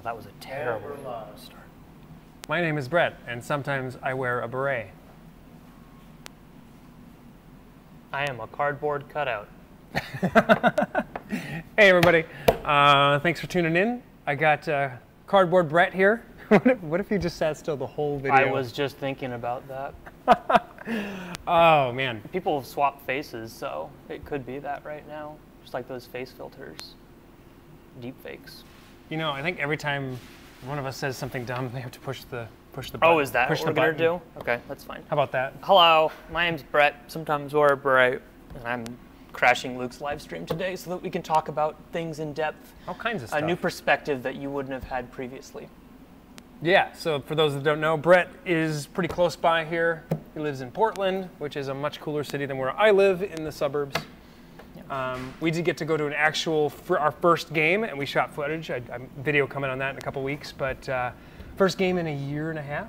Oh, that was a terrible start. My name is Brett, and sometimes I wear a beret. I am a cardboard cutout. Hey, everybody. Uh, thanks for tuning in. I got uh, Cardboard Brett here. what, if, what if you just sat still the whole video? I was just thinking about that. Oh, man. People have swapped faces, so it could be that right now. Just like those face filters. Deep fakes. You know, I think every time one of us says something dumb, they have to push the push the oh, button. Oh, is that push what we're the gonna do? Okay, that's fine. How about that? Hello, my name's Brett. Sometimes we're Brett, and I'm crashing Luke's live stream today so that we can talk about things in depth, All kinds of a new perspective that you wouldn't have had previously. Yeah, so for those that don't know, Brett is pretty close by here. He lives in Portland, which is a much cooler city than where I live in the suburbs. Um, we did get to go to an actual, for our first game, and we shot footage. I, I'm video coming on that in a couple weeks, but uh, first game in a year and a half.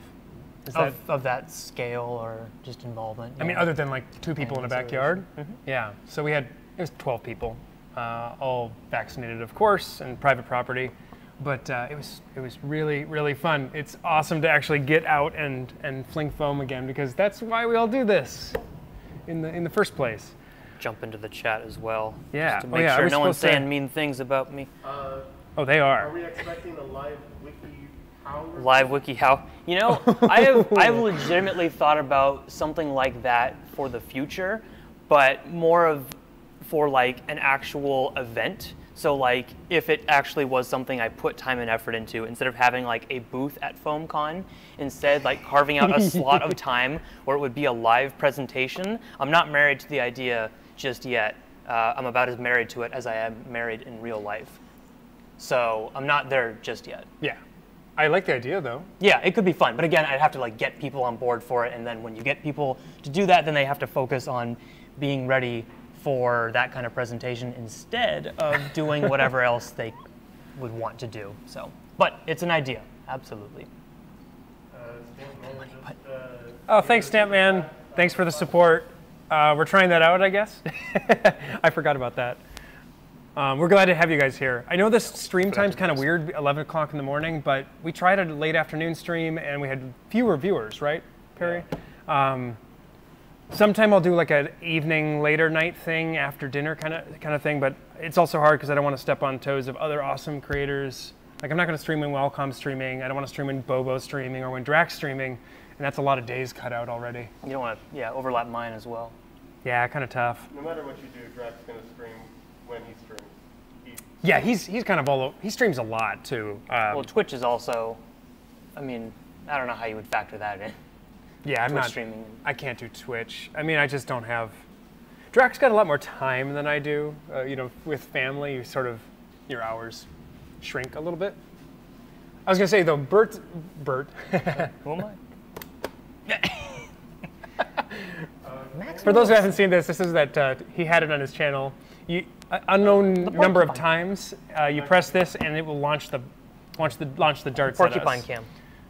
Is that, Of, of that scale or just involvement? I mean, other than like two people in a backyard. observation. Yeah, so we had, it was 12 people, uh, all vaccinated, of course, and private property. But uh, it was it was really really fun. It's awesome to actually get out and and fling foam again because that's why we all do this, in the in the first place. Jump into the chat as well. Yeah. Just to Oh, make yeah, sure no one's supposed to- saying mean things about me. Uh, Oh, they are are. we expecting a live wiki how? Live WikiHow you know I have I've legitimately thought about something like that for the future, but more of for like an actual event. So like if it actually was something I put time and effort into, instead of having like a booth at FoamCon, instead like carving out a slot of time where it would be a live presentation. I'm not married to the idea just yet. Uh, I'm about as married to it as I am married in real life. So I'm not there just yet. Yeah, I like the idea though. Yeah, it could be fun, but again, I'd have to like get people on board for it, and then when you get people to do that, then they have to focus on being ready for that kind of presentation instead of doing whatever else they would want to do. So, but it's an idea, absolutely. Uh, Stamp Man just, uh, Oh, thanks, Stampman. Thanks for the support. Uh, we're trying that out, I guess. I forgot about that. Um, we're glad to have you guys here. I know this stream time's kind of weird, 11 o'clock in the morning, but we tried a late afternoon stream and we had fewer viewers, right, Perry? Um, sometime I'll do like an evening, later night thing after dinner kind of kind of thing, but it's also hard because I don't want to step on toes of other awesome creators. Like I'm not going to stream when Welcome streaming. I don't want to stream when Bobo streaming or when Drax streaming, and that's a lot of days cut out already. You don't want to, yeah, overlap mine as well. Yeah, kind of tough. no matter what you do, Drax gonna stream when he streams. He, Yeah, he's he's kind of all o- he streams a lot too. Um, Well, Twitch is also, I mean, I don't know how you would factor that in. yeah, I'm Twitch not streaming. I can't do Twitch. I mean, I just don't have. Drax got a lot more time than I do. Uh, you know, with family, you sort of your hours shrink a little bit. I was gonna say though, Bert, Bert, Who am I? For those who haven't seen this, this is that uh, he had it on his channel. You, uh, unknown number of times, uh, you press this and it will launch the launch the launch the darts Porcupine cam.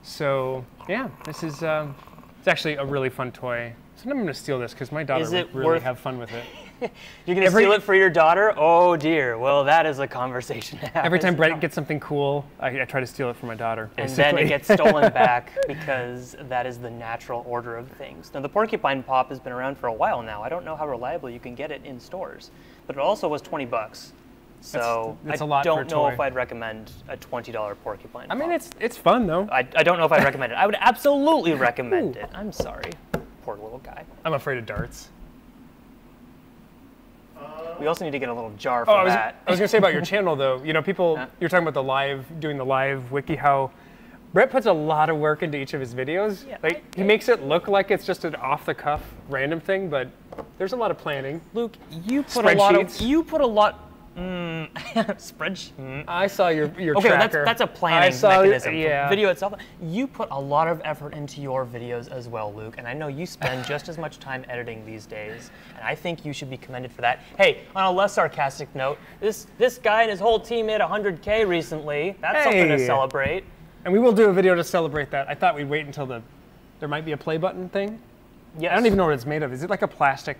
So yeah, this is um, it's actually a really fun toy. So I'm gonna steal this because my daughter would really worth- have fun with it. You're gonna Every- steal it for your daughter? Oh dear. Well, that is a conversation. to have, Every time Brett gets something cool, I, I try to steal it for my daughter. and then it gets stolen back because that is the natural order of things. Now, the porcupine pop has been around for a while now. I don't know how reliable you can get it in stores, but it also was 20 bucks. So that's I a lot don't know if. I'd recommend a $20 porcupine. I mean, pop. it's it's fun though. I, I don't know if I'd recommend it. I would absolutely recommend it. I'm sorry, poor little guy. I'm afraid of darts. We also need to get a little jar oh, for Oh, I was, that. I was gonna say about your channel though. You know, people. Huh? You're talking about the live, doing the live wiki. How Brett puts a lot of work into each of his videos. Yeah, like I- he makes it look like it's just an off-the-cuff random thing, but there's a lot of planning. Luke, you put a lot of you put a lot. Mm, spreadsheet. I saw your your Okay, tracker. that's, that's a I planning mechanism. Yeah. Video itself, you put a lot of effort into your videos as well, Luke, and I know you spend just as much time editing these days, and I think you should be commended for that. Hey, on a less sarcastic note, this this guy and his whole team hit 100k recently. That's something to celebrate. And we will do a video to celebrate that. I thought we'd wait until the there might be a play button thing. Yes. I don't even know what it's made of. Is it like a plastic?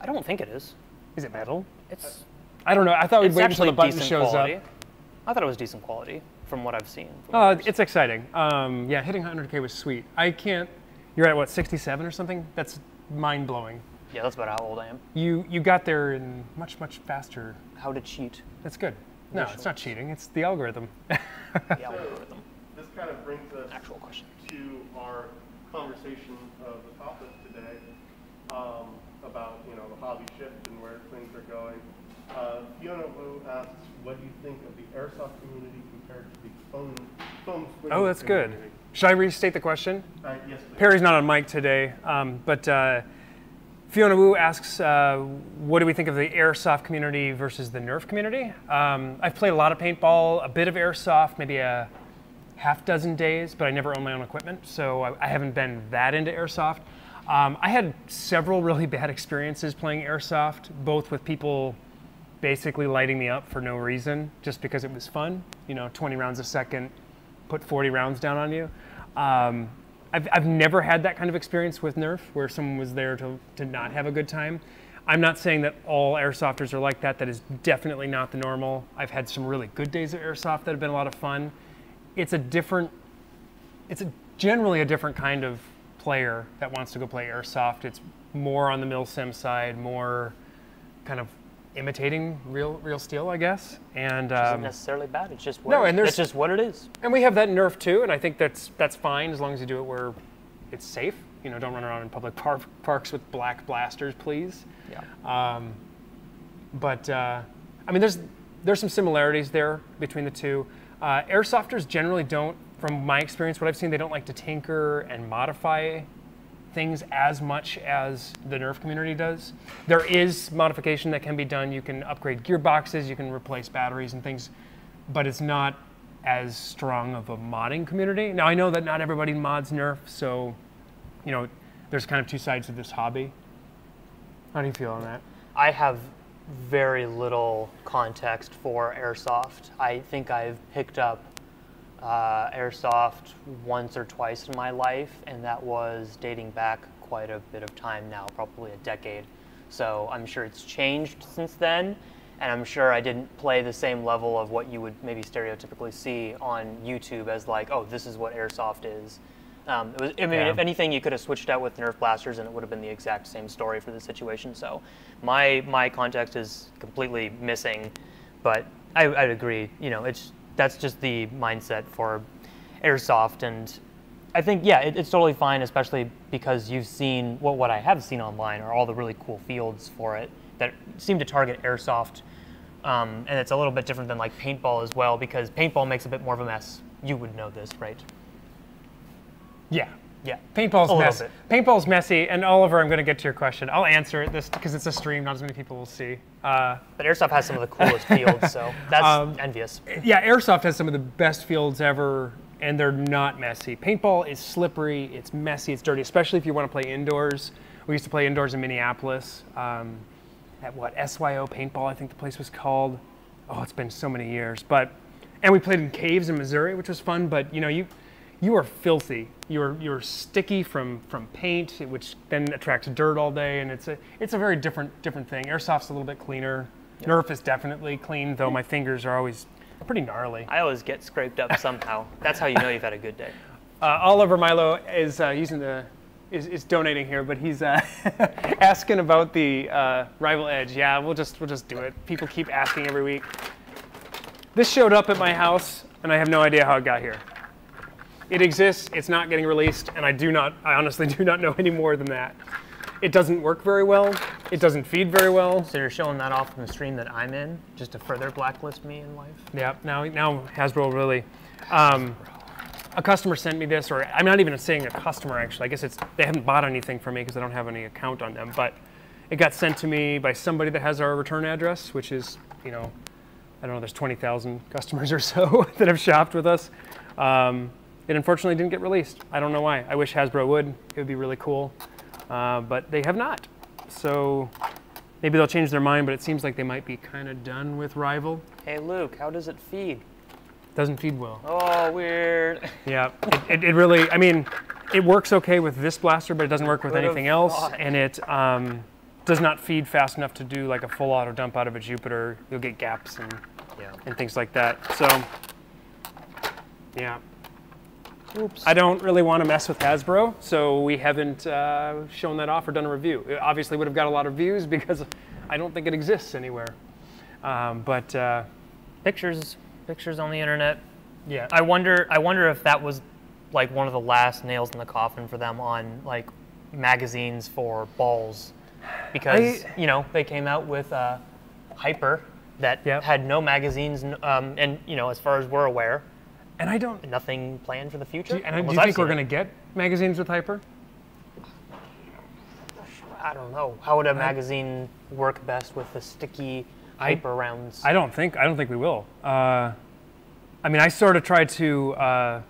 I don't think it is. Is it metal? It's I don't know. I thought we'd it's wait until the button decent shows quality. up. I thought it was decent quality from what I've seen. Oh, it's exciting. Um, yeah, hitting 100k was sweet. I can't. You're at what 67 or something? That's mind blowing. yeah, that's about how old I am. You you got there in much much faster. How to cheat That's good. No, it's not cheating. It's the algorithm. the algorithm. This kind of brings us Actual question. to our conversation of the topic today um, about you know the hobby shift and where things are going. Uh, Fiona Wu asks, "What do you think of the airsoft community compared to the foam foam oh, that's good. Should I restate the question? Uh, yes, please. Perry's not on mic today, um, but uh, Fiona Wu asks, uh, what do we think of the airsoft community versus the Nerf community? Um, I've played a lot of paintball, a bit of airsoft, maybe a half dozen days, but I never owned my own equipment, so I, I haven't been that into airsoft. Um, I had several really bad experiences playing airsoft, both with people basically lighting me up for no reason, just because it was fun. You know, 20 rounds a second, put 40 rounds down on you. Um, I've, I've never had that kind of experience with Nerf where someone was there to, to not have a good time. I'm not saying that all airsofters are like that. That is definitely not the normal. I've had some really good days of airsoft that have been a lot of fun. It's a different, it's a, generally a different kind of player that wants to go play airsoft. It's more on the milsim side, more kind of imitating real real steel, I guess. And Isn't um, necessarily bad. It's just what No, and there's- it's just what it is. and we have that Nerf too, and I think that's that's fine as long as you do it where it's safe. You know, don't run around in public par- parks with black blasters, please. Yeah. Um, but uh, I mean, there's there's some similarities there between the two. Uh, airsofters generally don't, from my experience, what I've seen, they don't like to tinker and modify things as much as the Nerf community does. There is modification that can be done. You can upgrade gearboxes, you can replace batteries and things, but it's not as strong of a modding community. Now I know that not everybody mods Nerf, so you know, there's kind of two sides to this hobby. How do you feel on that? I have very little context for airsoft. I think I've picked up uh, airsoft once or twice in my life, and that was dating back quite a bit of time now, probably a decade. So I'm sure it's changed since then, and I'm sure I didn't play the same level of what you would maybe stereotypically see on YouTube as like, oh, this is what airsoft is. Um, it was, I mean, Yeah. if anything, you could have switched out with Nerf blasters, and it would have been the exact same story for the situation. So, my my context is completely missing, but I, I'd agree. You know, it's that's just the mindset for airsoft, and I think yeah, it, it's totally fine, especially because you've seen what what I have seen online are all the really cool fields for it that seem to target airsoft, um, and it's a little bit different than like paintball as well because paintball makes a bit more of a mess. You would know this, right? Yeah. Yeah. Paintball's A messy. Paintball's messy, and Oliver, I'm going to get to your question. I'll answer it this because it's a stream, not as many people will see. Uh, But airsoft has some of the coolest fields, so that's Um, envious. yeah, airsoft has some of the best fields ever, and they're not messy. Paintball is slippery, it's messy, it's dirty, especially if you want to play indoors. We used to play indoors in Minneapolis um, at what SYO Paintball, I think the place was called. Oh, it's been so many years, but and we played in caves in Missouri, which was fun. But you know, you you are filthy. You're you're sticky from from paint, which then attracts dirt all day, and it's a it's a very different different thing. Airsoft's a little bit cleaner. Nerf is definitely clean, though my fingers are always pretty gnarly. I always get scraped up somehow. That's how you know you've had a good day. Uh, Oliver Milo is uh, using the is, is donating here, but he's uh, asking about the uh, Rival Edge. Yeah, we'll just we'll just do it. People keep asking every week. This showed up at my house, and I have no idea how it got here. It exists. It's not getting released, and I do not. I honestly do not know any more than that. It doesn't work very well. It doesn't feed very well. So you're showing that off in the stream that I'm in, just to further blacklist me in life. Yeah, now now Hasbro really. Um, a customer sent me this, or I'm not even saying a customer actually. I guess it's they haven't bought anything from me because I don't have any account on them. But it got sent to me by somebody that has our return address, which is you know, I don't know. There's 20,000 customers or so that have shopped with us. Um, it unfortunately didn't get released. I don't know why. I wish Hasbro would. It would be really cool, uh, but they have not. So maybe they'll change their mind. But it seems like they might be kind of done with Rival. Hey Luke, how does it feed? Doesn't feed well. Oh, weird. Yeah, it, it, it really, I mean, it works okay with this blaster, but it doesn't work with Would've anything else. thought. And it um, does not feed fast enough to do like a full auto dump out of a Jupiter. You'll get gaps and, Yeah. and things like that. So Yeah. Oops. I don't really want to mess with Hasbro, so we haven't uh, shown that off or done a review. It obviously would have got a lot of views because I don't think it exists anywhere. Um, but uh, pictures, pictures on the internet. yeah, I wonder. I wonder if that was like one of the last nails in the coffin for them on like magazines for balls, because I- you know they came out with uh, Hyper that Yep. had no magazines, um, and you know as far as we're aware, and I don't. nothing planned for the future. And do you think we're going to get magazines with Hyper? I don't know. How would a magazine work best with the sticky I- Hyper rounds? I don't think. I don't think we will. Uh, I mean, I sort of tried to. Uh,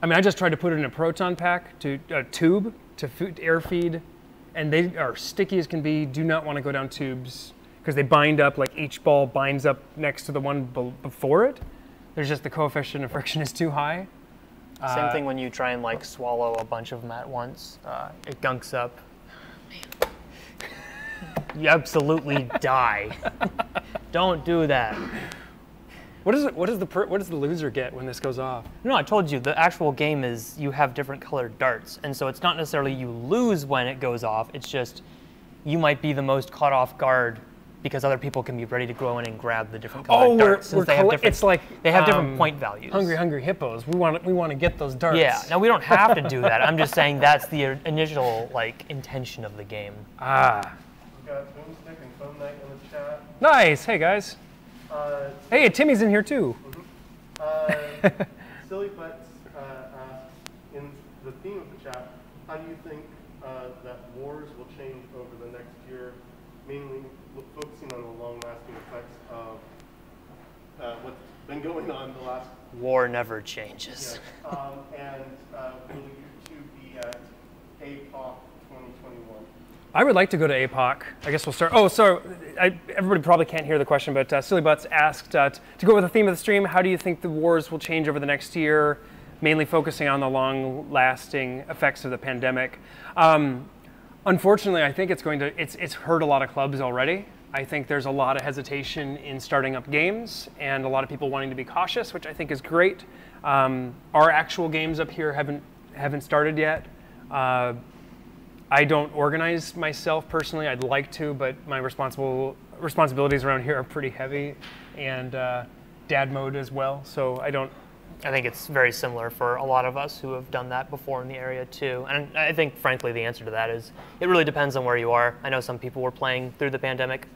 I mean, I just tried to put it in a proton pack to a tube to food, air feed, and they are sticky as can be. Do not want to go down tubes because they bind up. Like each ball binds up next to the one be- before it. There's just the coefficient of friction is too high. Same Uh, thing when you try and like swallow a bunch of them at once. Uh, it gunks up. You absolutely die. Don't do that. What is it? What does the per, what does the loser get when this goes off? No, I told you the actual game is you have different colored darts, and so it's not necessarily you lose when it goes off. It's just you might be the most caught off guard because other people can be ready to go in and grab the different colored Oh, we're, darts. since we're they have colle- different, it's like they have different um, point values. Hungry, hungry hippos. We want we want to get those darts. Yeah. Now we don't have to do that. I'm just saying that's the initial like intention of the game. Ah, We've got Boomstick and Phone Night in the chat. nice. Hey guys. Uh, Hey, Timmy's in here too. uh, been going on the last War never changes. year? Um, and uh, will you be at APOC 2021? I would like to go to APOC. I guess we'll start. Oh, so I, everybody probably can't hear the question, but uh, Silly Butts asked uh, t- to go with the theme of the stream. How do you think the wars will change over the next year? Mainly focusing on the long-lasting effects of the pandemic. Um, unfortunately, I think it's going to it's it's hurt a lot of clubs already. I think there's a lot of hesitation in starting up games and a lot of people wanting to be cautious, which I think is great. Um, our actual games up here haven't haven't started yet. Uh, I don't organize myself personally. I'd like to, but my responsible responsibilities around here are pretty heavy, and uh, dad mode as well. So I don't. I think it's very similar for a lot of us who have done that before in the area too. And I think, frankly, the answer to that is it really depends on where you are. I know some people were playing through the pandemic.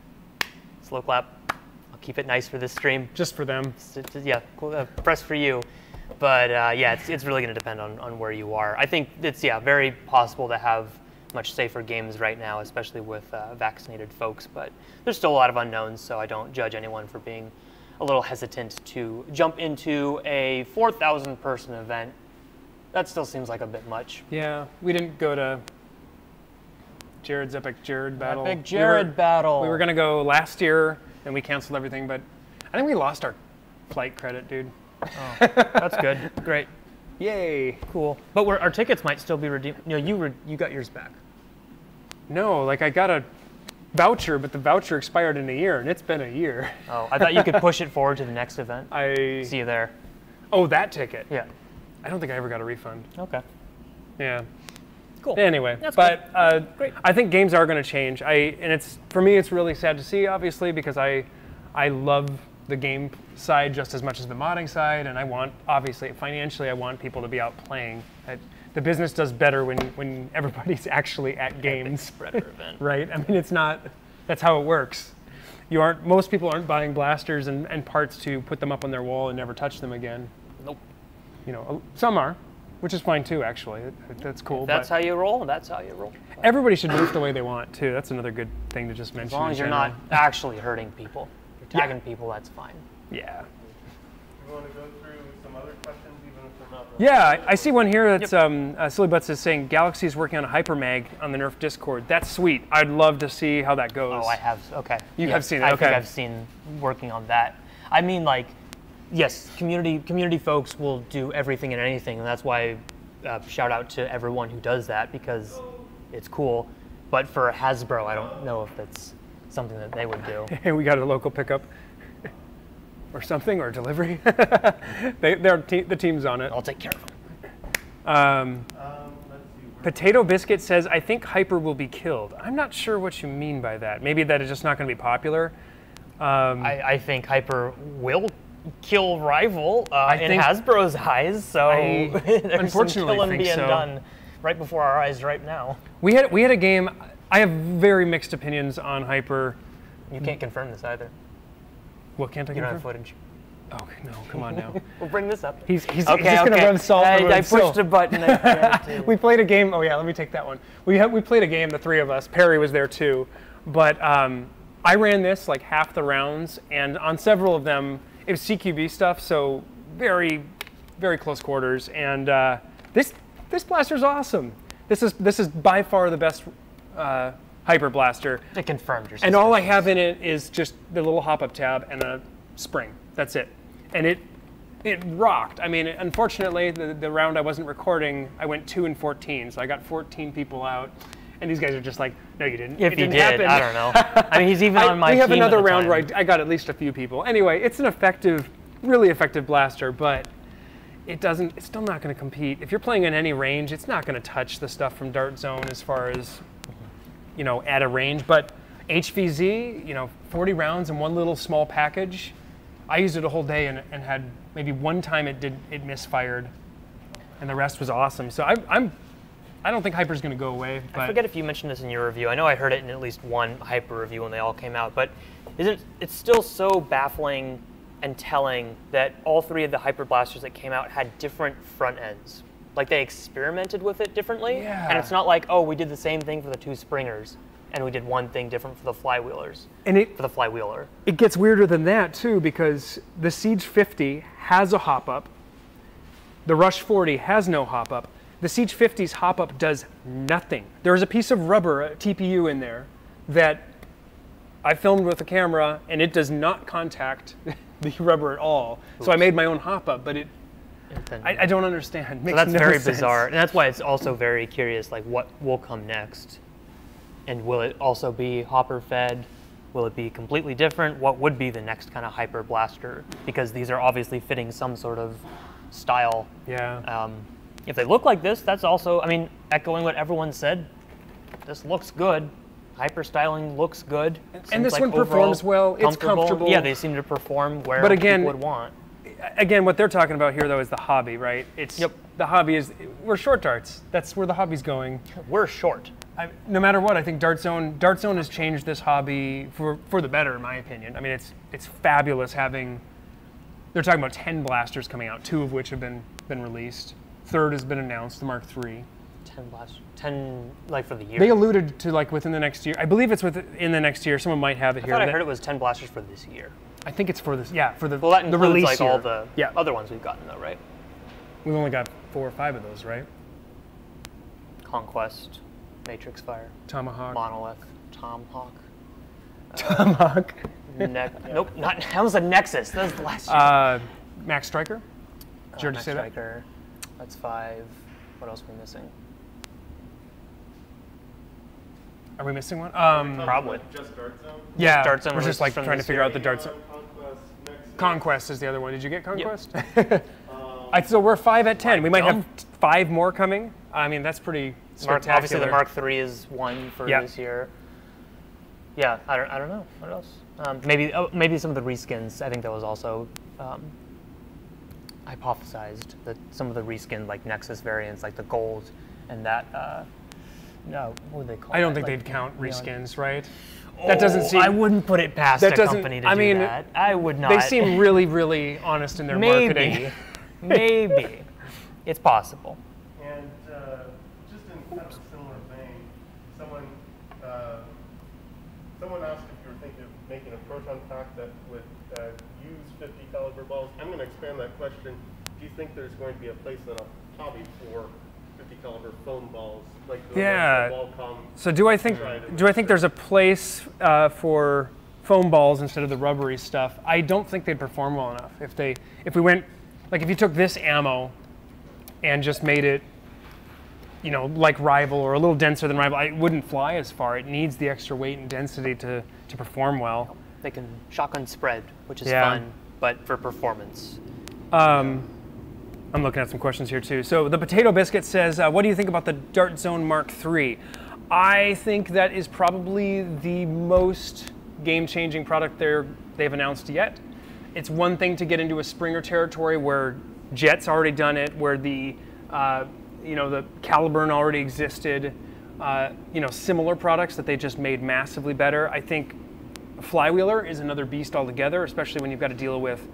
Slow clap. I'll keep it nice for this stream. Just for them. Yeah, uh, press for you. But uh, yeah, it's, it's really going to depend on, on where you are. I think it's yeah very possible to have much safer games right now, especially with uh, vaccinated folks. But there's still a lot of unknowns, so I don't judge anyone for being a little hesitant to jump into a 4,000 person event. That still seems like a bit much. Yeah, we didn't go to Jared's epic Jared battle. Epic We Jared were- battle. We were gonna go last year, and we canceled everything. But I think we lost our flight credit, dude. Oh, that's good. Great. Yay! Cool. But we're, our tickets might still be redeemed. No, you re- you got yours back. No, like I got a voucher, but the voucher expired in a year, and it's been a year. Oh, I thought you could push it forward to the next event. I See you there. oh that ticket. Yeah. I don't think I ever got a refund. Okay. Yeah. Cool. Anyway, That's but uh, Great. I think games are going to change. I and it's for me, it's really sad to see, obviously, because I I love the game side just as much as the modding side, and I want obviously financially, I want people to be out playing. I, the business does better when when everybody's actually at games, event. right? I mean, it's not. That's how it works. You aren't. Most people aren't buying blasters and, and parts to put them up on their wall and never touch them again. Nope. You know, some are, which is fine too. Actually, That- that's cool. That's but- how you roll. That's how you roll. Everybody should move the way they want too. That's another good thing to just mention. As long as you're general. not actually hurting people. You're tagging people, that's fine. Yeah. You want to go through some other questions, even if they're not? Yeah, I, I see one here that's um, uh, Silly Butts is saying Galaxy is working on a hypermag on the Nerf Discord. That's sweet. I'd love to see how that goes. Oh, I have. Okay. You have seen it, I think I've seen working on that. I mean, like, yes, community community folks will do everything and anything, and that's why uh, shout out to everyone who does that because it's cool. But for Hasbro, I don't know if it's something that they would do. Hey, we got a local pickup. or something or delivery. they, they're te- the team's on it. I'll take care of them. Um, Um, let's see. Potato Biscuit says, I think Hyper will be killed. I'm not sure what you mean by that. Maybe that is just not going to be popular. Um, I, I think Hyper will kill Rival uh, in Hasbro's eyes. So I unfortunately killing think being so. done right before our eyes right now. we had we had a game. I have very mixed opinions on Hyper. You can't confirm this either. What can't I You don't have footage. Oh no, come on now. We'll bring this up. He's he's, okay, he's just okay. gonna run salt. I, I road. So- pushed a button. I we played a game. Oh yeah, let me take that one. We had, we played a game, the three of us. Perry was there too, but um, I ran this like half the rounds, and on several of them it was CQB stuff, so very, very close quarters. And uh, this this blaster's awesome. This is this is by far the best uh, hyper blaster. it confirmed your And all I have in it is just the little hop-up tab and a spring. That's it. And it it rocked. I mean, unfortunately, the, the round I wasn't recording, I went two and 14, so I got 14 people out. And these guys are just like, no, you didn't. If it he didn't did, happen. I don't know. I mean, he's even I- on my we have another the round where. I, I got at least a few people. Anyway, it's an effective, really effective blaster, but it doesn't. It's still not going to compete. If you're playing in any range, it's not going to touch the stuff from Dart Zone as far as, you know, at a range. But HVZ, you know, 40 rounds in one little small package. I used it a whole day and, and had maybe one time it did it misfired, and the rest was awesome. So I'm, I'm I don't think Hyper's going to go away. But I forget if you mentioned this in your review. I know I heard it in at least one hyper review when they all came out, but isn't it's still so baffling and telling that all three of the hyper blasters that came out had different front ends. Like they experimented with it differently, and it's not like oh we did the same thing for the two springers and we did one thing different for the flywheelers and it for the flywheeler. It gets weirder than that too because the Siege 50 has a hop up. The Rush 40 has no hop up. The Siege 50's hop up does nothing. There is a piece of rubber, a TPU in there, that I filmed with a camera and it does not contact the rubber at all. So I made my own hop up, but it I, I don't understand. So that's no very sense. bizarre, and that's why it's also very curious. Like, what will come next, and will it also be hopper fed? Will it be completely different? What would be the next kind of hyper blaster? Because these are obviously fitting some sort of style. Yeah. Um, if they look like this, that's also, I mean, echoing what everyone said. This looks good. Hyper styling looks good. and Seems this like one performs well. It's comfortable. Yeah, they seem to perform where But again- people would want. Again, what they're talking about here though is the hobby, right? It's Yep. the hobby is we're short darts. That's where the hobby's going. We're short. I, no matter what, I think Dart Zone Dart Zone has changed this hobby for, for the better, in my opinion. I mean, it's it's fabulous having. They're talking about ten blasters coming out, two of which have been been released. Third has been announced, the Mark III. 10 blast, 10 like for the year. They alluded to like within the next year. I believe it's within the next year. Someone might have it I here. thought I heard it was 10 blasters for this year. I think it's for this. Yeah, for the Well, that the includes release like all the yeah. other ones we've gotten though, right? We've only got four or five of those, right? Conquest, Matrix Fire, Tomahawk. Monolith, Tomahawk. Tomahawk. Ne- Nope, not. That was a Nexus. That was the last year. Uh, Max Striker. Did you already Max say that? Striker. That's five. What else are we missing? Are we missing one? Um, Probably. Just Dart Zone? yeah. Dart Zone We're just like trying to figure out the Dart Zone. Conquest, Conquest is the other one. Did you get Conquest? Um, so we're five at ten. We might dumb. have five more coming. I mean, that's pretty Mark, spectacular. obviously, the Mark III is one for Yeah. this year. Yeah, I don't, I don't know. What else? Um, maybe oh, maybe some of the reskins. I think that was also um, hypothesized that some of the reskin like Nexus variants, like the gold and that. Uh, no, what would they call? I don't that? think Like, they'd count neon- reskins, right? that doesn't Oh, seem. I wouldn't put it past that a company to I do mean, that. I would not. They seem really, really honest in their maybe, marketing. maybe, it's possible. And uh, just in kind of a similar vein, someone uh, someone asked if you were thinking of making a proton pack that would use 50 balls. I'm going to expand that question. Do you think there's going to be a place in a hobby for 50 caliber foam balls, like the Yeah. ones? So do I think do I think there's a place uh, for foam balls instead of the rubbery stuff? I don't think they'd perform well enough if they if we went like if you took this ammo and just made it you know like rival or a little denser than rival, it wouldn't fly as far. It needs the extra weight and density to to perform well. They can shotgun spread, which is Yeah. fun. But for performance. Um, I'm looking at some questions here too. So the potato biscuit says, uh, "What do you think about the Dart Zone Mark III?" I think that is probably the most game-changing product they've announced yet. It's one thing to get into a Springer territory where Jet's already done it, where the uh, you know the Caliburn already existed. Uh, you know, similar products that they just made massively better. I think Flywheeler is another beast altogether, especially when you've got to deal with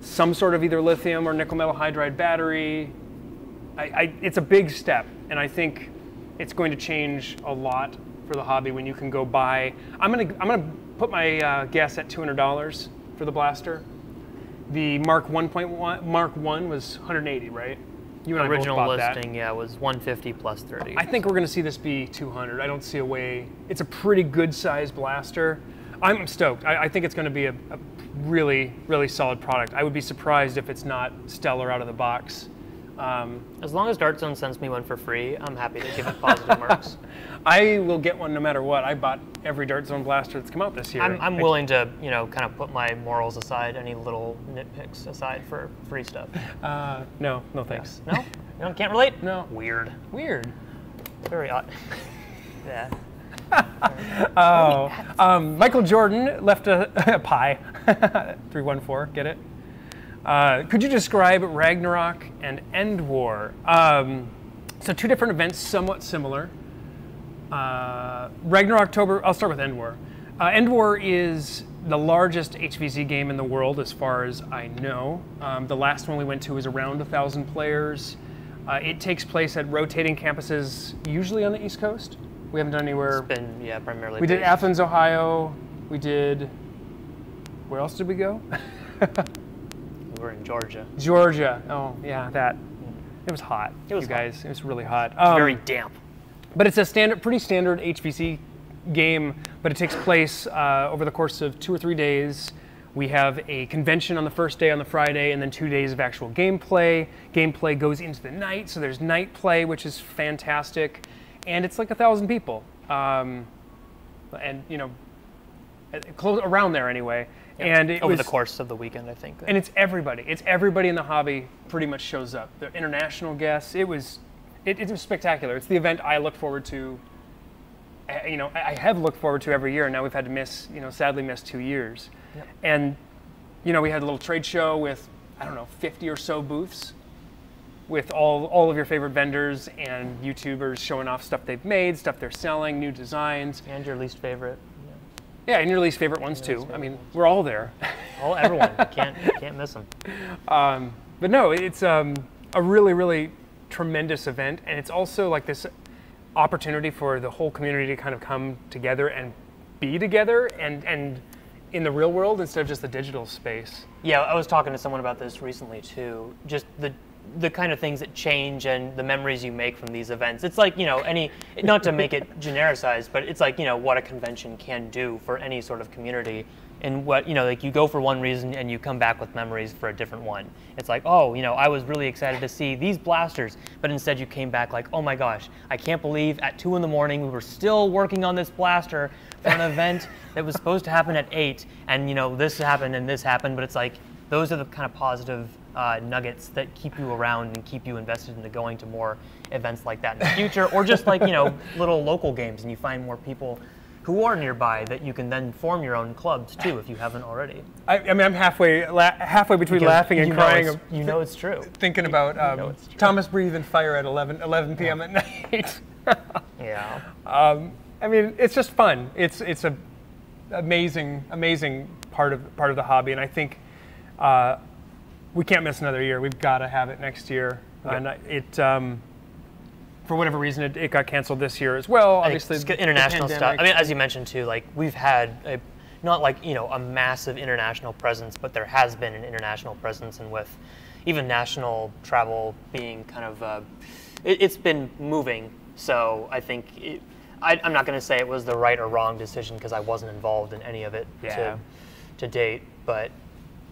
some sort of either lithium or nickel metal hydride battery. I, I, it's a big step, and I think it's going to change a lot for the hobby when you can go buy. I'm gonna I'm gonna put my uh, guess at $200 for the blaster. The Mark 1.1 Mark 1 was 180, right? You and I both Original bought that. listing, yeah, was 150 plus 30. I think we're going to see this be 200. I don't see a way. It's a pretty good sized blaster. I'm stoked. I, I think it's going to be a, a really, really solid product. I would be surprised if it's not stellar out of the box. Um, as long as Dart Zone sends me one for free, I'm happy to give it positive marks. I will get one no matter what. I bought every Dart Zone blaster that's come out this year. I'm, I'm willing to, you know, kind of put my morals aside, any little nitpicks aside for free stuff. Uh, no, no thanks. No? You know, can't relate? No. Weird. Weird. Very odd. yeah. Oh, um, Michael Jordan left a, a pie. 314, get it? Uh, could you describe Ragnarok and Endwar? Um, so, two different events, somewhat similar. Uh, Ragnarok October, I'll start with Endwar. Uh, Endwar is the largest HVZ game in the world, as far as I know. Um, the last one we went to was around 1,000 players. Uh, it takes place at rotating campuses, usually on the East Coast. We haven't done anywhere. It's been, yeah, primarily. We did based- Athens, Ohio. We did. Where else did we go? We were in Georgia. Georgia. Oh, yeah, that. It was hot. It was you hot. guys. It was really hot. Um, Very damp. but it's a standard, pretty standard HVZ game. But it takes place uh, over the course of two or three days. We have a convention on the first day on the Friday, and then two days of actual gameplay. Gameplay goes into the night, so there's night play, which is fantastic, and it's like a thousand people, um, and you know, uh, close around there anyway. And it Over was, the course of the weekend, I think. and uh, it's everybody. It's everybody in the hobby pretty much shows up. The international guests. It was, it, it was spectacular. It's the event I look forward to. Eh, you know, I I have looked forward to every year. and Now we've had to miss, you know, sadly miss two years. And, you know, we had a little trade show with, I don't know, 50 or so booths with all, all of your favorite vendors and YouTubers showing off stuff they've made, stuff they're selling, new designs. and your least favorite. Yeah, yeah and your least favorite ones too. I mean, we're all there. Oh, everyone. can't can't miss them. Um, but no, it's um, a really, really tremendous event, and it's also like this opportunity for the whole community to kind of come together and be together, and and in the real world instead of just the digital space. Yeah, I was talking to someone about this recently too. Just the the kind of things that change and the memories you make from these events. It's like, you know, any not to make it genericized, but it's like, you know, what a convention can do for any sort of community. And what, you know, like you go for one reason and you come back with memories for a different one. It's like, oh, you know, I was really excited to see these blasters, but instead you came back like, oh my gosh, I can't believe at two in the morning we were still working on this blaster for an event that was supposed to happen at eight, and you know, this happened and this happened, but it's like those are the kind of positive uh, nuggets that keep you around and keep you invested into going to more events like that in the future, or just like you know little local games, and you find more people who are nearby that you can then form your own clubs too if you haven't already. I, I mean, I'm halfway la- halfway between Because laughing and crying, it's- you know it's true. thinking about um, know. Thomas breathing fire at 11 11 p.m. at night. Yeah. Um, I mean, it's just fun. It's it's a amazing amazing part of part of the hobby, and I think uh, we can't miss another year. We've got to have it next year, and it. Um, for whatever reason, it, it got canceled this year as well. Obviously, international stuff. I mean, as you mentioned too, like we've had a, not like you know a massive international presence, but there has been an international presence, and with even national travel being kind of, uh, it, it's been moving. So I think it, I, I'm not going to say it was the right or wrong decision because I wasn't involved in any of it Yeah. to, to date, but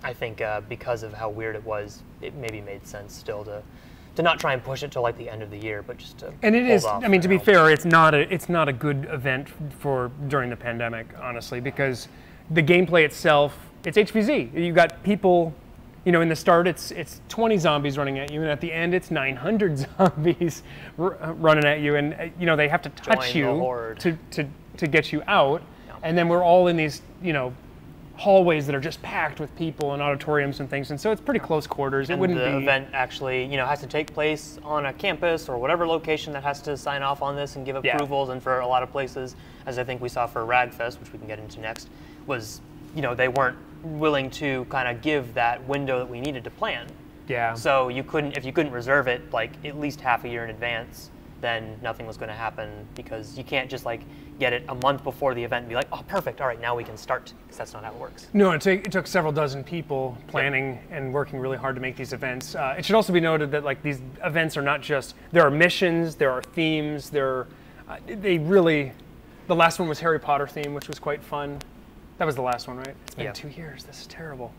I think uh, because of how weird it was, it maybe made sense still to. To not try and push it till like the end of the year, but just to And it is. I mean, to be fair, it's not a it's not a good event for during the pandemic, honestly, because the gameplay itself it's HVZ. You got people, you know, in the start it's it's 20 zombies running at you, and at the end it's 900 zombies r- uh, running at you, and uh, you know they have to touch Join you to, to to get you out, Yeah. and then we're all in these, you know. Hallways that are just packed with people and auditoriums and things, and so it's pretty close quarters. It And wouldn't the be event actually, you know, has to take place on a campus or whatever location that has to sign off on this and give Yeah. approvals. And for a lot of places, as I think we saw for Ragfest, which we can get into next, was you know they weren't willing to kind of give that window that we needed to plan. yeah. So you couldn't, if you couldn't reserve it like at least half a year in advance, then nothing was going to happen because you can't just like get it a month before the event and be like, oh, perfect, all right, now we can start, because that's not how it works. No, it, took it took several dozen people planning and working really hard to make these events. Uh, it should also be noted that like these events are not just there are missions, there are themes, there are, uh, they really. The last one was Harry Potter theme, which was quite fun. That was the last one, right? It's been Yeah. two years. This is terrible.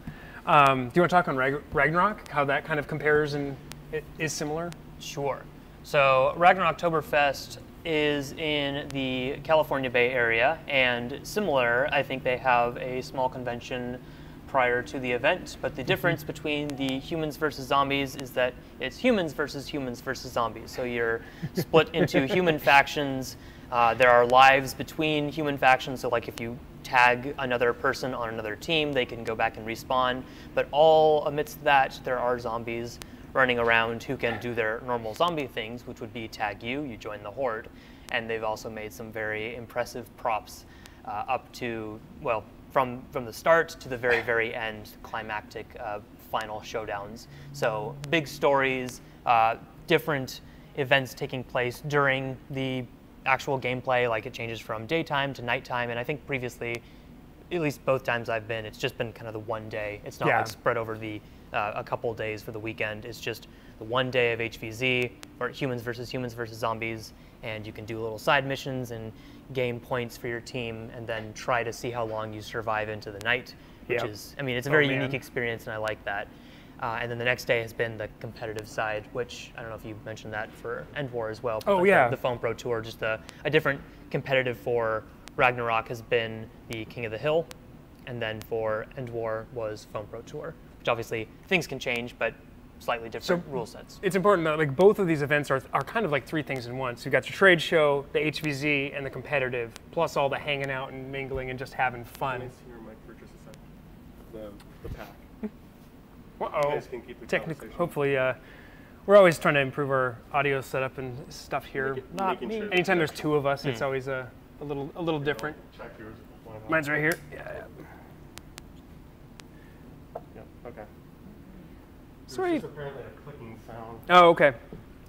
Um, do you want to talk on Rag- Ragnarok? How that kind of compares and it is similar? Sure. So Ragnaroktoberfest is in the California Bay Area, and similar, I think they have a small convention prior to the event. But the difference between the humans versus zombies is that it's humans versus humans versus zombies. So you're split into human factions. Uh, there are lives between human factions. So like if you tag another person on another team, they can go back and respawn. But all amidst that, there are zombies running around who can do their normal zombie things, which would be tag you, you join the horde. And they've also made some very impressive props uh, up to, well, from, from the start to the very, very end, climactic uh, final showdowns. So big stories, uh, different events taking place during the actual gameplay, like it changes from daytime to nighttime. And I think previously, at least both times I've been, it's just been kind of the one day. It's not Yeah. like spread over the uh, a couple days for the weekend. It's just the one day of HVZ or humans versus humans versus zombies, and you can do little side missions and gain points for your team, and then try to see how long you survive into the night. Which Yep. is, I mean, it's a Oh, very man. unique experience, and I like that. Uh, and then the next day has been the competitive side, which I don't know if you mentioned that for Endwar as well. Oh, the- yeah. The, Foam Pro Tour, just a, a different competitive for Ragnarok has been the King of the Hill, and then for Endwar was Foam Pro Tour, which obviously things can change, but slightly different So- rule sets. It's important that like both of these events are, are kind of like three things in one. So you've got your trade show, the HVZ, and the competitive, plus all the hanging out and mingling and just having fun. Let me see your mic for just a second. The, the pack. Uh-oh. guys can keep the Technic- hopefully, uh, we're always trying to improve our audio setup and stuff here. Make it- Not me. sure Anytime there's two of us, it's Hmm. always a, a little a little different. Check yours. Mine's right here. Yeah. Yeah, okay. There's Sweet. just apparently a clicking sound. Oh, okay.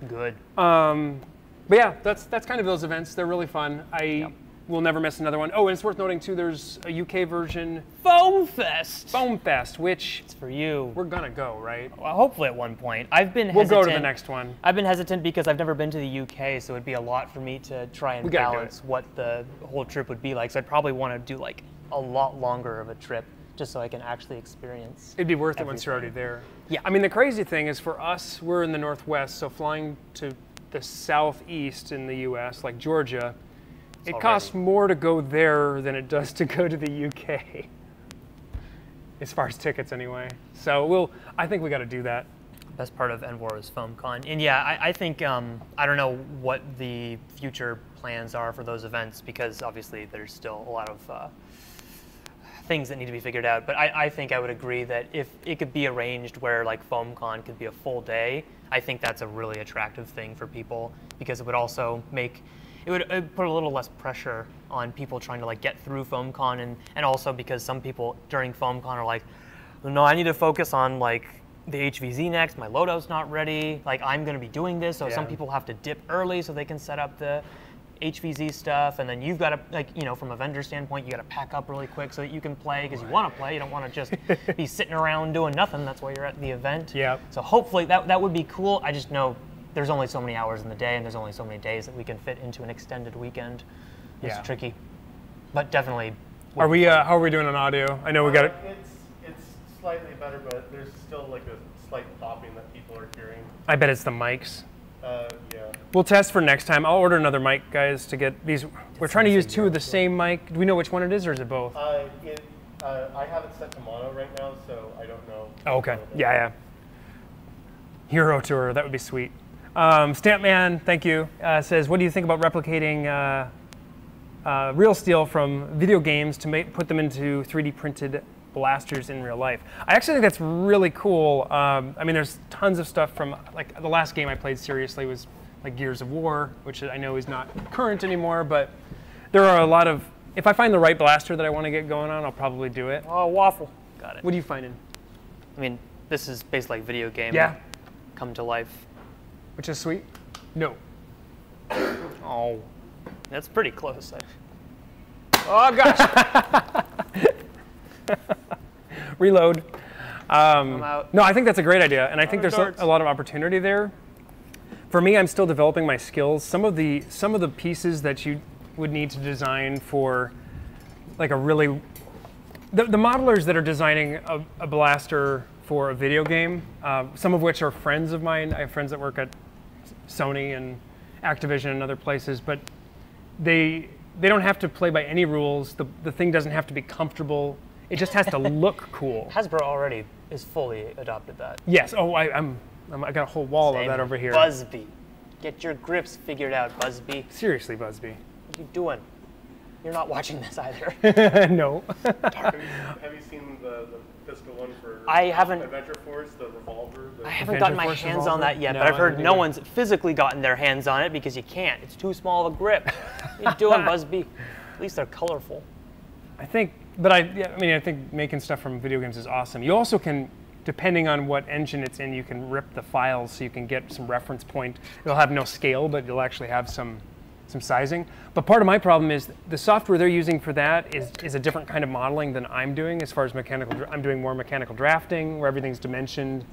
Good. Um, but yeah, that's that's kind of those events. They're really fun. I will never miss another one. Oh, and it's worth noting too. There's a UK version, Foam Fest. Foam Fest, which It's for you. we're gonna go right. Well, hopefully at one point. I've been We'll hesitant. go to the next one. I've been hesitant because I've never been to the UK, so it'd be a lot for me to try and We gotta do balance what the whole trip would be like. So I'd probably want to do like a lot longer of a trip just so I can actually experience. It'd be worth it once you're already there. Yeah. I mean, the crazy thing is for us, we're in the Northwest, so flying to the Southeast in the US, like Georgia, it already- costs more to go there than it does to go to the UK. As far as tickets, anyway. So we'll, I think we got to do that. Best part of Endwar is FoamCon. And yeah, I, I think, um, I don't know what the future plans are for those events because obviously there's still a lot of uh, things that need to be figured out. But I, I think I would agree that if it could be arranged where like FoamCon could be a full day, I think that's a really attractive thing for people because it would also make it would, it would put a little less pressure on people trying to like get through FoamCon and, and also because some people during FoamCon are like, no, I need to focus on like the HVZ next. My loadout's not ready. Like I'm going to be doing this, so some people have to dip early so they can set up the HVZ stuff, and then you've got to like you know from a vendor standpoint, you got to pack up really quick so that you can play because you want to play. You don't want to just be sitting around doing nothing. That's why you're at the event. Yeah. So hopefully that that would be cool. I just know there's only so many hours in the day, and there's only so many days that we can fit into an extended weekend. It's Yeah. tricky, but definitely. Are we? Uh, how are we doing on audio? I know we got it. Uh, It's, it's slightly better, but there's still like a slight popping that people are hearing. I bet it's the mics. Uh, yeah. We'll test for next time. I'll order another mic, guys, to get these. We're trying to use two of the same mic. Do we know which one it is, or is it both? Uh, it, Uh, I have it set to mono right now, so I don't know. Oh, okay. Yeah, yeah. Hero Tour, that would be sweet. Um, Stampman, thank you, uh, says, what do you think about replicating uh, uh, real steel from video games to make, put them into 3D printed blasters in real life? I actually think that's really cool. Um, I mean, there's tons of stuff from, like, the last game I played seriously was like Gears of War, which I know is not current anymore, but there are a lot of, if I find the right blaster that I want to get going on, I'll probably do it. Oh, waffle. Got it. What are you finding? I mean, this is basically like video game Yeah, come to life. which is sweet. No. Oh, that's pretty close. I- Oh gosh. reload. Um, I'm out. no, I think that's a great idea, and I think there's a, darts. a lot of opportunity there. For me, I'm still developing my skills. Some of the some of the pieces that you would need to design for, like a really, the, the modelers that are designing a, a blaster for a video game, uh, some of which are friends of mine. I have friends that work at Sony and Activision and other places, but they they don't have to play by any rules. The the thing doesn't have to be comfortable. It just has to look cool. Hasbro already is fully adopted that. Yes. Oh, I, I'm, I'm. I got a whole wall Same of that over here. Busby. Get your grips figured out, Busby. Seriously, Busby. What are you doing? You're not watching this either. no. Have you, have you seen the, the pistol one for I haven't- Adventure Force, the revolver? The, I haven't Adventure gotten my Force hands revolver? on that yet, No, but I've heard no either. one's physically gotten their hands on it because you can't. It's too small of a grip. what are you doing, Busby? At least they're colorful. I think, but I, yeah, I mean, I think making stuff from video games is awesome. You also can, depending on what engine it's in, you can rip the files so you can get some reference point. It'll have no scale, but you'll actually have some, some sizing. But part of my problem is the software they're using for that is, is a different kind of modeling than I'm doing as far as mechanical. I'm doing more mechanical drafting where everything's dimensioned,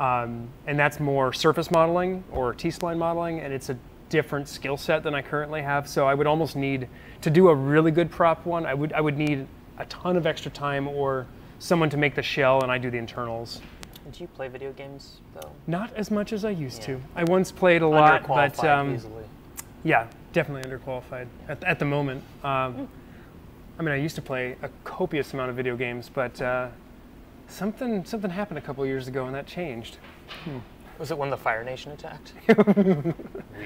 um, and that's more surface modeling or T-spline modeling, and it's a different skill set than I currently have. So I would almost need to do a really good prop one. I would I would need a ton of extra time or someone to make the shell and I do the internals. Do you play video games though? Not as much as I used Yeah. to. I once played a lot, but um, easily. yeah, definitely underqualified at, at the moment. Um, I mean, I used to play a copious amount of video games, but uh, something something happened a couple years ago and that changed. Was it when the Fire Nation attacked? Weird.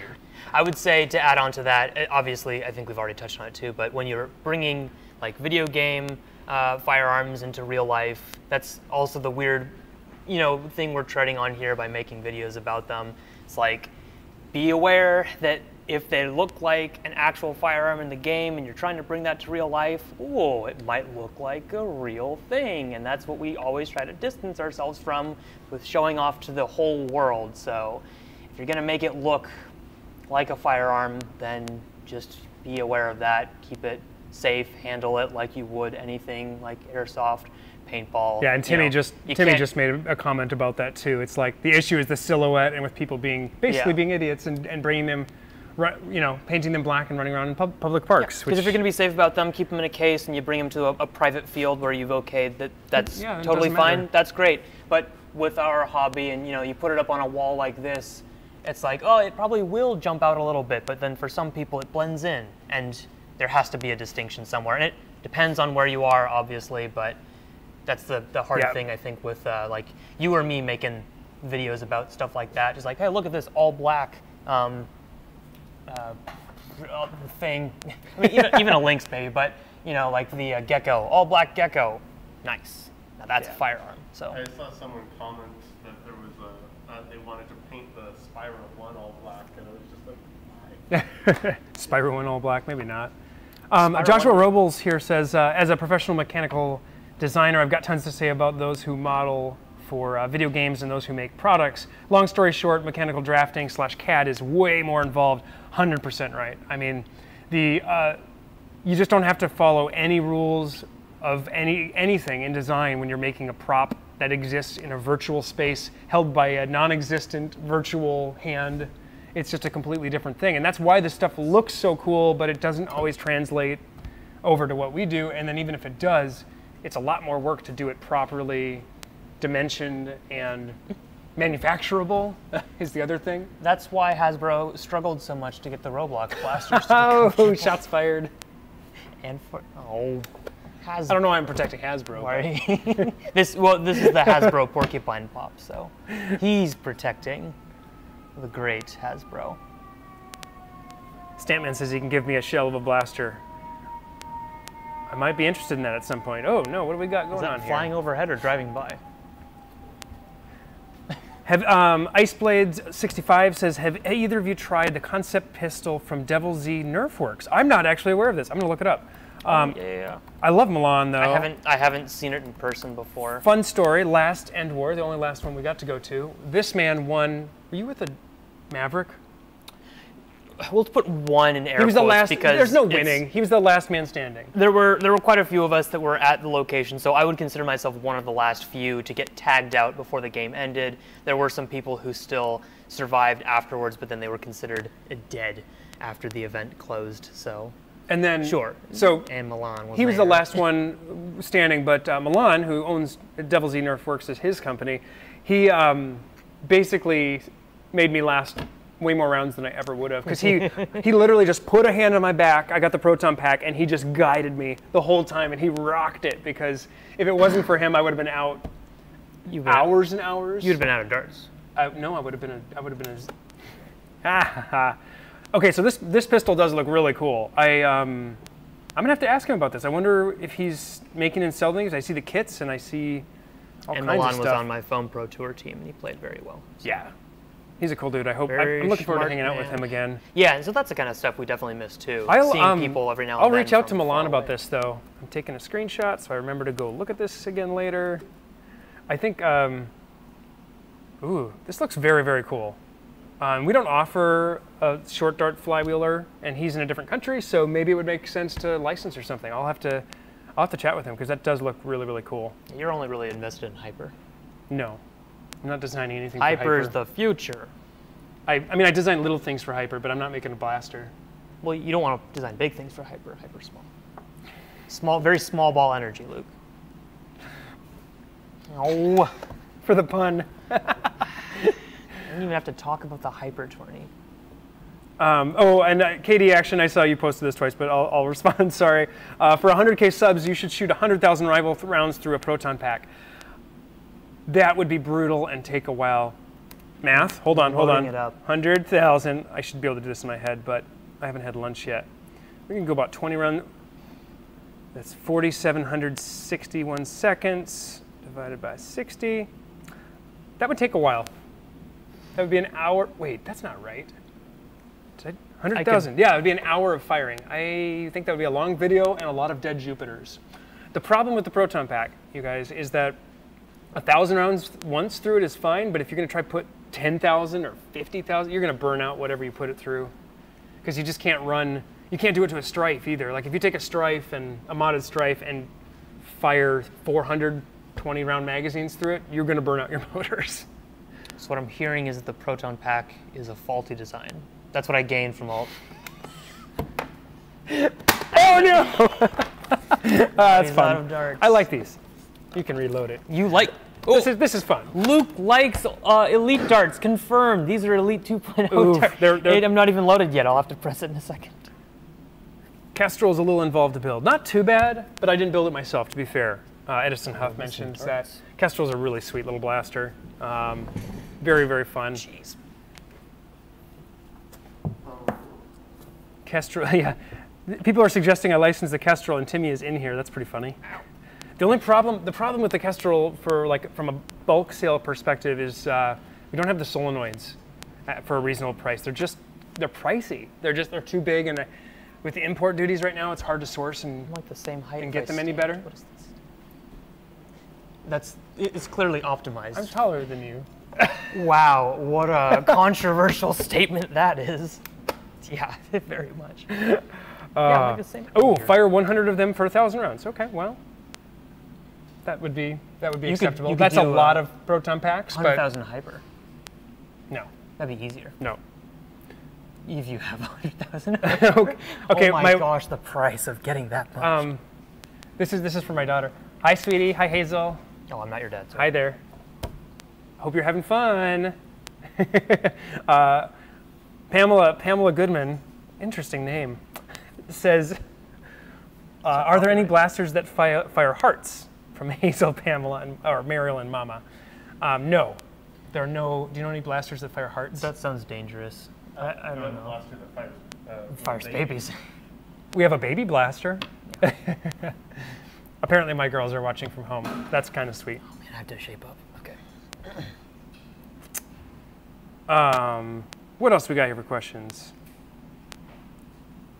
I would say to add on to that, eh, obviously, I think we've already touched on it too, but when you're bringing like video game uh, firearms into real life, that's also the weird, you know, thing we're treading on here by making videos about them. It's like, be aware that if they look like an actual firearm in the game and you're trying to bring that to real life, oh, it might look like a real thing. And that's what we always try to distance ourselves from with showing off to the whole world. So if you're going to make it look like a firearm, then just be aware of that. Keep it safe, handle it like you would anything like airsoft, paintball. Yeah, and you Timmy know, just Timmy just made a, comment about that too. It's like the issue is the silhouette, and with people being basically Yeah. being idiots and, and bringing them, you know, painting them black and running around in pub- public parks. Because if you're going to be safe about them, keep them in a case and you bring them to a, a private field where you've okayed that that's Yeah, totally fine. matter. That's great. But with our hobby and you know, you put it up on a wall like this, it's like, oh, it probably will jump out a little bit, but then for some people it blends in and there has to be a distinction somewhere. And it depends on where you are, obviously, but that's the, the hard Yeah. thing I think with uh, like you or me making videos about stuff like that. Just like, hey, look at this all black um, uh, uh, thing. I mean, even, even a lynx maybe, but you know, like the uh, gecko, all black gecko. Nice. Now that's a firearm. So I saw someone comment that there was a, uh, they wanted to paint the Spyro 1 all black, and it was just like, why? Spyro 1 all black, maybe not. Um, Joshua Robles here says, uh, as a professional mechanical designer, I've got tons to say about those who model for uh, video games and those who make products. Long story short, mechanical drafting slash CAD is way more involved. 100% right. I mean, the uh, you just don't have to follow any rules of any anything in design when you're making a prop that exists in a virtual space held by a non-existent virtual hand. It's just a completely different thing, and that's why this stuff looks so cool, but it doesn't always translate over to what we do. And then even if it does, it's a lot more work to do it properly, dimensioned and manufacturable is the other thing. that's why Hasbro struggled so much to get the Roblox blasters. to Oh, shots fired. and for oh, Has- I don't know why I'm protecting Hasbro. Why? this well, this is the Hasbro Porcupine Pop, so he's protecting the great Hasbro. but Stampman says he can give me a shell of a blaster. I might be interested in that at some point. Oh no, what do we got going Is on that here? flying overhead or driving by? Have um, Iceblades65 says, have either of you tried the concept pistol from Devilz Nerf Works? I'm not actually aware of this. I'm gonna look it up. Um, yeah, yeah, yeah. I love Milan though. I haven't I haven't seen it in person before. Fun story. Last Endwar, the only last one we got to go to. This man won. Were you with the Maverick? We'll put one in air He was the last. because There's no winning. He was the last man standing. There were there were quite a few of us that were at the location, so I would consider myself one of the last few to get tagged out before the game ended. There were some people who still survived afterwards, but then they were considered dead after the event closed. So And then sure. So and Milan was he was the last one standing, but uh, Milan, who owns Devil's Z Nerf Works, is his company. He um, basically made me last way more rounds than I ever would have because he he literally just put a hand on my back. I got the proton pack, and he just guided me the whole time, and he rocked it. Because if it wasn't for him, I would have been out been- hours and hours. You'd have been out of darts. Uh, no, I would have been. A, I would have been. A, ah, ha, ha. Okay, so this this pistol does look really cool. I um, I'm gonna have to ask him about this. I wonder if he's making and selling things. I see the kits and I see all and kinds Milan of was on my foam pro tour team, and he played very well. yeah, he's a cool dude. I hope. I, Very I'm looking forward to smart hanging out with him again. Yeah, and so that's the kind of stuff we definitely miss too. I'll, Seeing um, people every now and I'll then. reach out to Milan about this though. I'm taking a screenshot, so I remember to go look at this again later. I think. Um, ooh, this looks very very cool. Um, we don't offer a short dart flywheeler, and he's in a different country, so maybe it would make sense to license or something. I'll have to, I'll have to chat with him because that does look really really cool. You're only really invested in hyper. No, I'm not designing anything. Hyper. the future. I, I mean, I design little things for hyper, but I'm not making a blaster. Well, you don't want to design big things for hyper. Hyper small. Small, very small ball energy, Luke. Oh, For the pun. I didn't even have to talk about the hyper tourney. Um, oh, and uh, Katie Action, I saw you posted this twice, but I'll, I'll respond. Sorry. Uh, for 100k subs, you should shoot 100,000 rival rounds through a proton pack. That would be brutal and take a while. Math. Hold on. Hold on. 100,000. I should be able to do this in my head, but I haven't had lunch yet. We can go about 20 round. That's 4,761 seconds divided by 60. That would take a while. That would be an hour. Wait, that's not right. Did I- 100,000. Yeah, it would be an hour of firing. I think that would be a long video and a lot of dead Jupiters. The problem with the proton pack, you guys, is that a thousand rounds once through it is fine, but if you're going to try put 10,000 or 50,000, you're going to burn out whatever you put it through. Because you just can't run, you can't do it to a Stryfe either. Like if you take a Stryfe and a modded strife and fire 420 round magazines through it, you're going to burn out your motors. So what I'm hearing is that the proton pack is a faulty design. That's what I gained from all. Oh no! Ah, that's fun. I like these. You can reload it. You like? This is this is fun. Luke likes uh, elite darts. Confirmed. These are elite 2.0 Oof, darts. they're- they're- I'm not even loaded yet. I'll have to press it in a second. Kestrel's a little involved to build. Not too bad, but I didn't build it myself. To be fair, uh, Edison Huff mentions that darts. Kestrel's a really sweet little blaster. Um, very very fun. Jeez. Kestrel, yeah. People are suggesting I license the Kestrel, and Timmy is in here. That's pretty funny. The only problem, the problem with the Kestrel, for like from a bulk sale perspective, is uh, we don't have the solenoids at, for a reasonable price. They're just they're pricey. They're just they're too big, and uh, with the import duties right now, it's hard to source. And I'm like the same height. And get I them any better? What is this? That's it's clearly optimized. I'm taller than you. Wow, what a controversial statement that is. Yeah, very much. yeah, like the same. Oh, fire 100 of them for a thousand rounds. Okay, well, that would be that would be You acceptable. could That's a lot uh, of proton packs, but 100,000 hyper. no, That'd be easier. no. If you have 100,000. okay, okay, oh my, my, gosh, the price of getting that much. Um, this is this is for my daughter. Hi, sweetie. Hi, Hazel. oh, I'm not your dad. So. Hi there. Hope you're having fun. uh, Pamela Pamela Goodman, interesting name, says, Uh, are there any blasters that fire, fire hearts from Hazel, Pamela, and, or Marilyn, Mama? Um, no. There are no. Do you know any blasters that fire hearts? That sounds dangerous. I, I don't a know. blaster that fires, uh, Fires babies. we have a baby blaster. Apparently, my girls are watching from home. That's kind of sweet. Oh man, I have to shape up. Okay. Um, what else we got here for questions?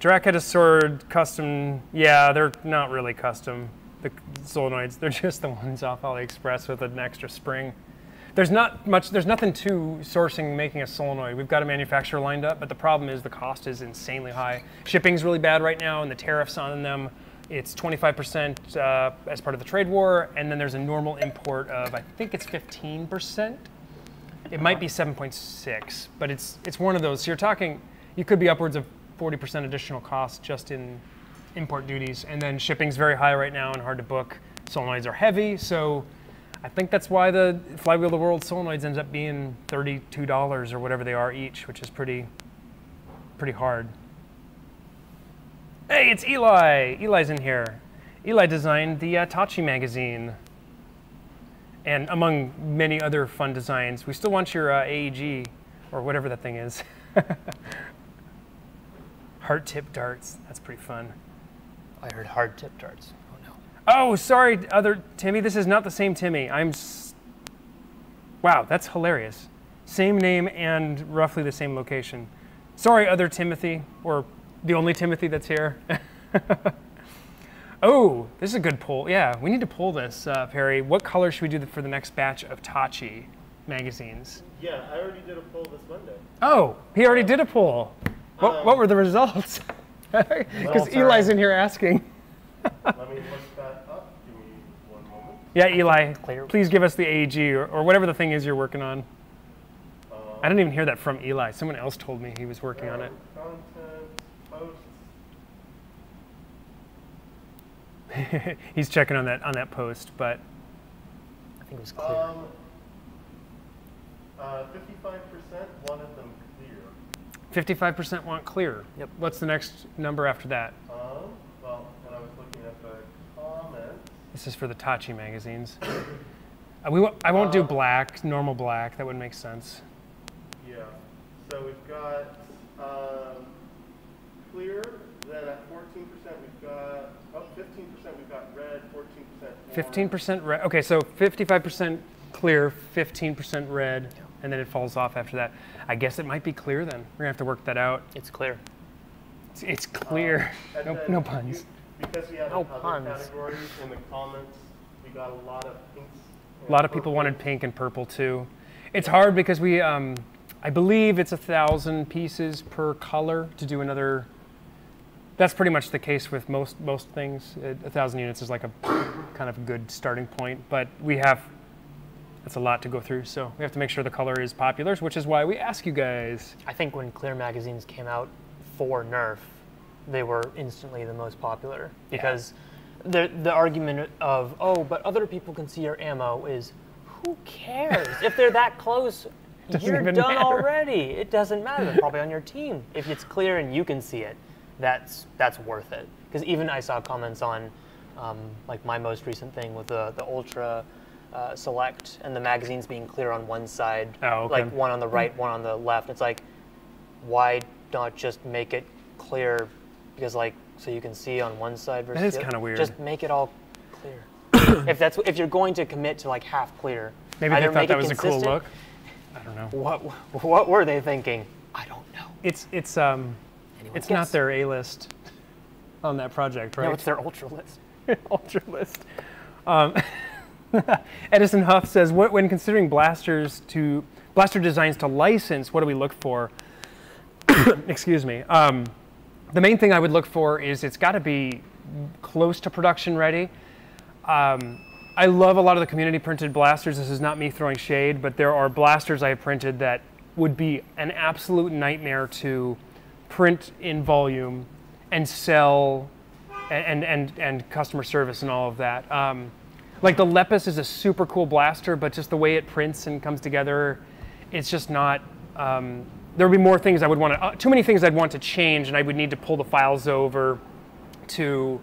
Drac had a sword custom. Yeah, they're not really custom. The solenoids, they're just the ones off AliExpress with an extra spring. There's not much. There's nothing to sourcing making a solenoid. We've got a manufacturer lined up, but the problem is the cost is insanely high. Shipping's really bad right now, and the tariffs on them. It's 25% uh, as part of the trade war, and then there's a normal import of I think it's 15%. It might be 7.6, but it's it's one of those. So you're talking, you could be upwards of 40% additional cost just in import duties, and then shipping's very high right now and hard to book. Solenoids are heavy, so I think that's why the Flywheel of the World solenoids ends up being $32 or whatever they are each, which is pretty pretty hard. Hey, it's Eli. Eli's in here. Eli designed the uh, Tachi magazine and among many other fun designs. We still want your uh, AEG or whatever that thing is. Heart tip darts. That's pretty fun. I heard hard tip darts. Oh no. Oh, sorry, other Timmy. This is not the same Timmy. I'm. S- wow, that's hilarious. Same name and roughly the same location. Sorry, other Timothy, or the only Timothy that's here. oh, this is a good poll. Yeah, we need to pull this, uh, Beret. What color should we do for the next batch of Tachi magazines? Yeah, I already did a poll this Monday. Oh, he already did a poll. What, Um, what were the results? Because Results Eli's in here asking. Let me look that up. Give me one. Yeah, Eli, please give us the AEG or, or whatever the thing is you're working on. Um, I didn't even hear that from Eli. Someone else told me he was working on it. Content, posts. He's checking on that on that post, but I think it was clear. Um, uh, 55% wanted them clear. 55% want clear. Yep. What's the next number after that? Um, well, when I was looking at the comments, This is for the Tachi magazines. Uh, we, wo- I won't do Um, black, normal black. That wouldn't make sense. yeah. So we've got um, clear. Then at 14%, we've got oh, 15%. We've got red. 14% 15% red. Okay, so 55% clear, 15% red, and then it falls off after that. I guess it might be clear then. We're gonna have to work that out. It's clear. It's, it's clear. And no, then no you- puns. because we had No puns. categories in the comments, we got a lot of pinks. A lot of people wanted pink and purple too. It's hard because we, um, I believe it's a thousand pieces per color to do another. That's pretty much the case with most most things. A a thousand units is like a kind of good starting point, but we have. That's a lot to go through, so we have to make sure the color is popular, which is why we ask you guys. I think when clear magazines came out for Nerf, they were instantly the most popular because the the argument of oh, but other people can see your ammo is who cares if they're that close. You're done matter. already. It doesn't matter. They're probably on your team. If it's clear and you can see it, that's that's worth it. Because even I saw comments on, um, like my most recent thing with the the Ultra uh, Select and the magazines being clear on one side, Oh, okay. like one on the right, one on the left. It's like, why not just make it clear? Because like, so you can see on one side versus. That is kinda weird. Just make it all clear. if that's if you're going to commit to like half clear, Maybe they thought that was a cool look. I don't know. What what were they thinking? I don't know. It's it's um, Anyone it's not their A list on that project, right? No, it's their ultra list. Ultra list. Um, Edison Huff says, when considering blasters to blaster designs to license, what do we look for? Excuse me. Um, the main thing I would look for is it's got to be close to production ready. Um, I love a lot of the community printed blasters. This is not me throwing shade, but there are blasters I have printed that would be an absolute nightmare to print in volume and sell and and and customer service and all of that. Um, like the Lepus is a super cool blaster, but just the way it prints and comes together, it's just not. Um, there would be more things I would want to, uh, too many things I'd want to change, and I would need to pull the files over to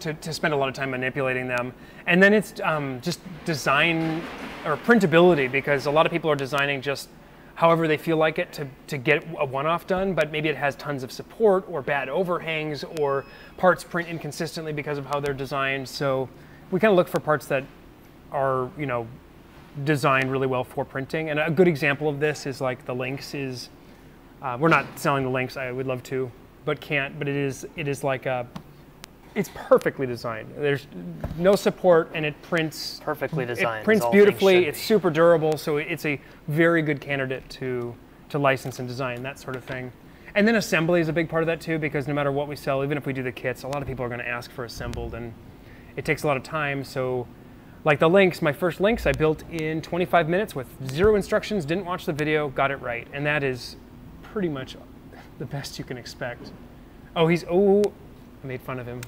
to, to spend a lot of time manipulating them. And then it's um, just design or printability because a lot of people are designing just however they feel like it to, to get a one-off done, but maybe it has tons of support or bad overhangs or parts print inconsistently because of how they're designed. So we kind of look for parts that are, you know, designed really well for printing. And a good example of this is like the Lynx is, uh, we're not selling the Lynx, I would love to, but can't, but it is, it is like a, it's perfectly designed. There's no support and it prints Perfectly designed. it prints beautifully. It's super durable, so it's a very good candidate to to license and design that sort of thing. And then assembly is a big part of that too, because no matter what we sell, even if we do the kits, a lot of people are going to ask for assembled, and it takes a lot of time. So, like the Lynx, my first Lynx I built in 25 minutes with zero instructions, didn't watch the video, got it right, and that is pretty much the best you can expect. Oh, he's oh, I made fun of him.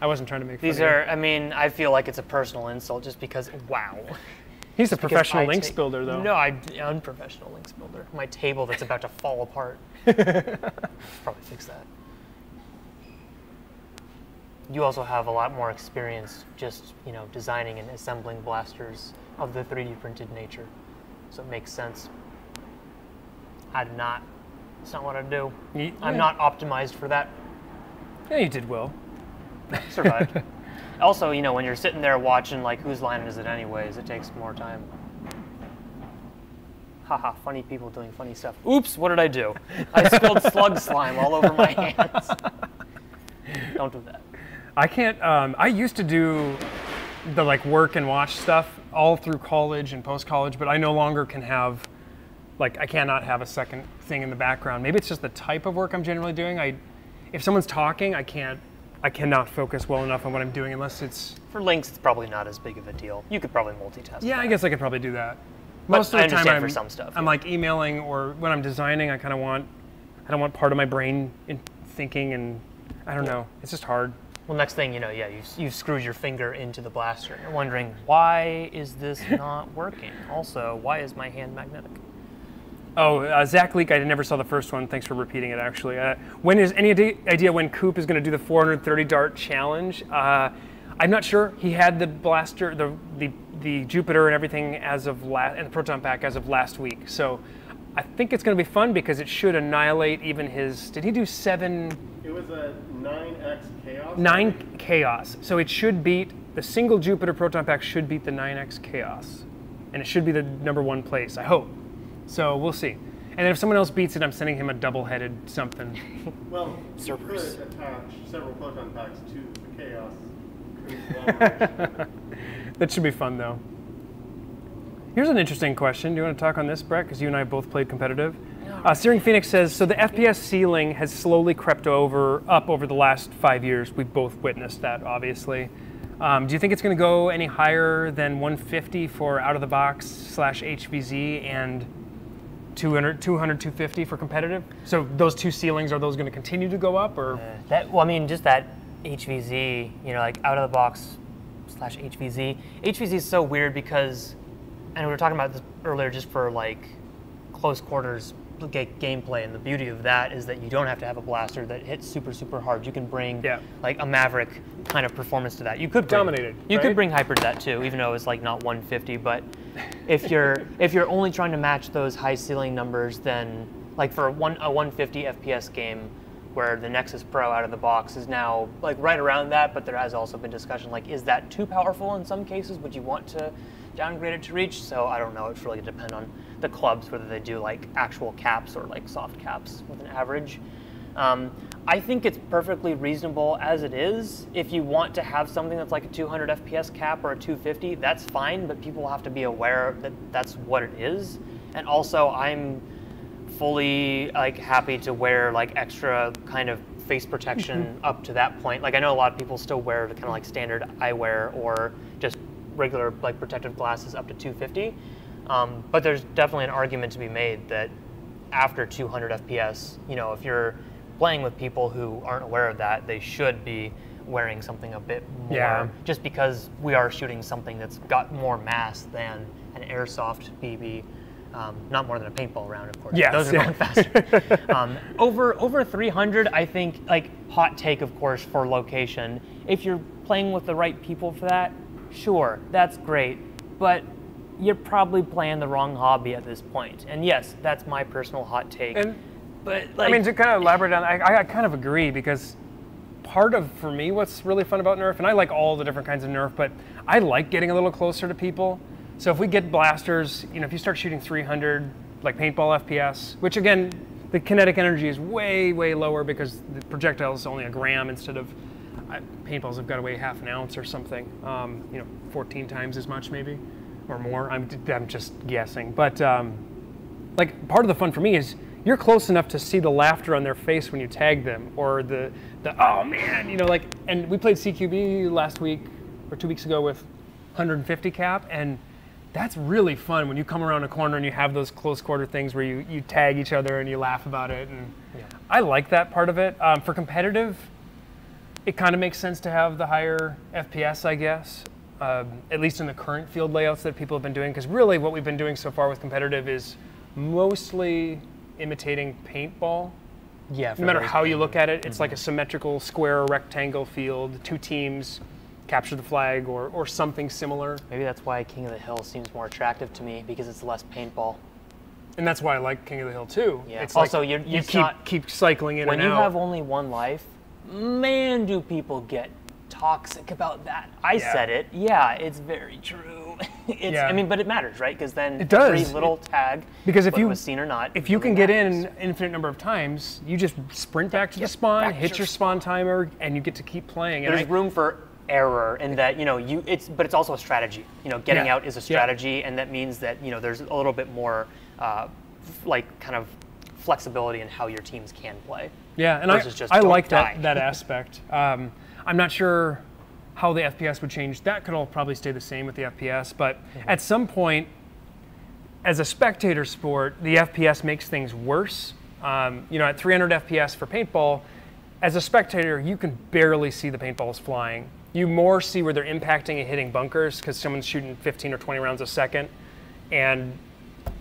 I wasn't trying to make fun These of him. are, I mean, I feel like it's a personal insult just because, wow. He's a professional Lynx take- builder, though. No, I'm unprofessional Lynx builder. My table that's about to fall apart. Probably fix that. You also have a lot more experience just, you know, designing and assembling blasters of the 3D printed nature. So it makes sense. I do not. It's not what I do. I'm yeah. not optimized for that. Yeah, you did well. Survived. also, you know, when you're sitting there watching, like, whose line is it anyways, it takes more time. Haha, funny people doing funny stuff. Oops, what did I do? I spilled slug slime all over my hands. Don't do that. I can't. Um, I used to do the like work and watch stuff all through college and post college, but I no longer can have like I cannot have a second thing in the background. Maybe it's just the type of work I'm generally doing. I if someone's talking, I can't. I cannot focus well enough on what I'm doing unless it's. For Lynx, it's probably not as big of a deal. You could probably multitask. Yeah, I guess I could probably do that. But Most of the time, I'm, for some stuff, I'm yeah. like emailing or when I'm designing, I kind of want. I don't want part of my brain in thinking, and I don't know. It's just hard. Well, next thing you know, yeah, you've, you've screwed your finger into the blaster. and You're wondering, why is this not working? Also, why is my hand magnetic? Oh, uh, Zach Leak, I never saw the first one. Thanks for repeating it, actually. Uh, when is any idea when Coop is going to do the 430 dart challenge? Uh, I'm not sure. He had the blaster, the, the, the Jupiter and everything as of last, and the proton pack as of last week. So I think it's going to be fun because it should annihilate even his. Did he do seven, It was a 9x chaos. nine chaos? So it should beat the single Jupiter proton pack should beat the 9x chaos, and it should be the number one place. I hope. So we'll see. And then if someone else beats it, I'm sending him a double-headed something. Well, Cerberus. you could attach several proton packs to the chaos. That should be fun, though. Here's an interesting question. Do you want to talk on this, Brett? Because you and I both played competitive. Uh, Searing Phoenix says, so the FPS ceiling has slowly crept over up over the last five years. We've both witnessed that, obviously. Um, do you think it's going to go any higher than 150 for out of the box slash HVZ and 200, 200, 250 for competitive? So those two ceilings are those going to continue to go up, or That well, I mean, just that HVZ, you know, like out of the box slash HVZ. HVZ is so weird because, and we were talking about this earlier, just for like close quarters gameplay, and the beauty of that is that you don't have to have a blaster that hits super super hard. You can bring Yeah. like a Maverick kind of performance to that. You could bring, Dominated, You right? could bring hyper to that too, even though it's like not 150. But if you're if you're only trying to match those high ceiling numbers, then like for a one a 150 FPS game, where the Nexus Pro out of the box is now like right around that, but there has also been discussion like is that too powerful in some cases? Would you want to downgrade it to reach? So I don't know. It's really gonna depend on the clubs whether they do like actual caps or like soft caps with an average. Um, I think it's perfectly reasonable as it is. If you want to have something that's like a 200 FPS cap or a 250, that's fine, but people have to be aware that that's what it is. And also, I'm fully like happy to wear like extra kind of face protection up to that point. Like I know a lot of people still wear the kind of like standard eyewear or just regular like protective glasses up to 250. Um, but there's definitely an argument to be made that after 200 FPS, you know, if you're playing with people who aren't aware of that, they should be wearing something a bit more. Yeah. Just because we are shooting something that's got more mass than an airsoft BB. Um, not more than a paintball round, of course. Yes, those are yeah. going faster. um, over over 300, I think. Like hot take, of course, for location. If you're playing with the right people for that, sure, that's great. But you're probably playing the wrong hobby at this point. And yes, that's my personal hot take. And but like, I mean, to kind of elaborate on, I, I kind of agree because part of for me what's really fun about Nerf, and I like all the different kinds of Nerf, but I like getting a little closer to people. So if we get blasters, you know, if you start shooting 300 like paintball FPS, which again, the kinetic energy is way way lower because the projectile is only a gram instead of I, paintballs have got to weigh half an ounce or something. Um, you know, 14 times as much maybe or more. I'm I'm just guessing, but. Um, like part of the fun for me is you're close enough to see the laughter on their face when you tag them or the the oh man you know like and we played CQB last week or two weeks ago with 150 cap and that's really fun when you come around a corner and you have those close quarter things where you, you tag each other and you laugh about it and I like that part of it um, for competitive it kind of makes sense to have the higher FPS, I guess, um, at least in the current field layouts that people have been doing. Because really, what we've been doing so far with competitive is mostly imitating paintball. yeah, No matter how you look at it, it's like a symmetrical square or rectangle field, two teams capture the flag or, or something similar. Maybe that's why King of the Hill seems more attractive to me because it's less paintball. And that's why I like King of the Hill too. Yeah. It's Also, like you're- you keep, not- keep cycling in and out. when you out. have only one life, man, do people get toxic about that. I Yeah. said it. Yeah, it's very true. it's, Yeah. I mean, but it matters, right? Because then It does. every little tag, Because if you- it was seen or not, if you really can get in an infinite number of times, you just sprint back to the spawn, hit your your spawn timer, and you get to keep playing. And there's I- room for error in that you know you it's but it's also a strategy you know getting Yeah. out is a Yeah. strategy and that means that you know there's a little bit more uh, f- like kind of flexibility in how your teams can play Yeah, and I, I like die. that, that aspect. Um, I'm not sure how the FPS would change. That could all probably stay the same with the FPS, but Mm-hmm. at some point, as a spectator sport, the FPS makes things worse. Um, you know, at 300 FPS for paintball, as a spectator, you can barely see the paintballs flying. You more see where they're impacting and hitting bunkers because someone's shooting 15 or 20 rounds a second, and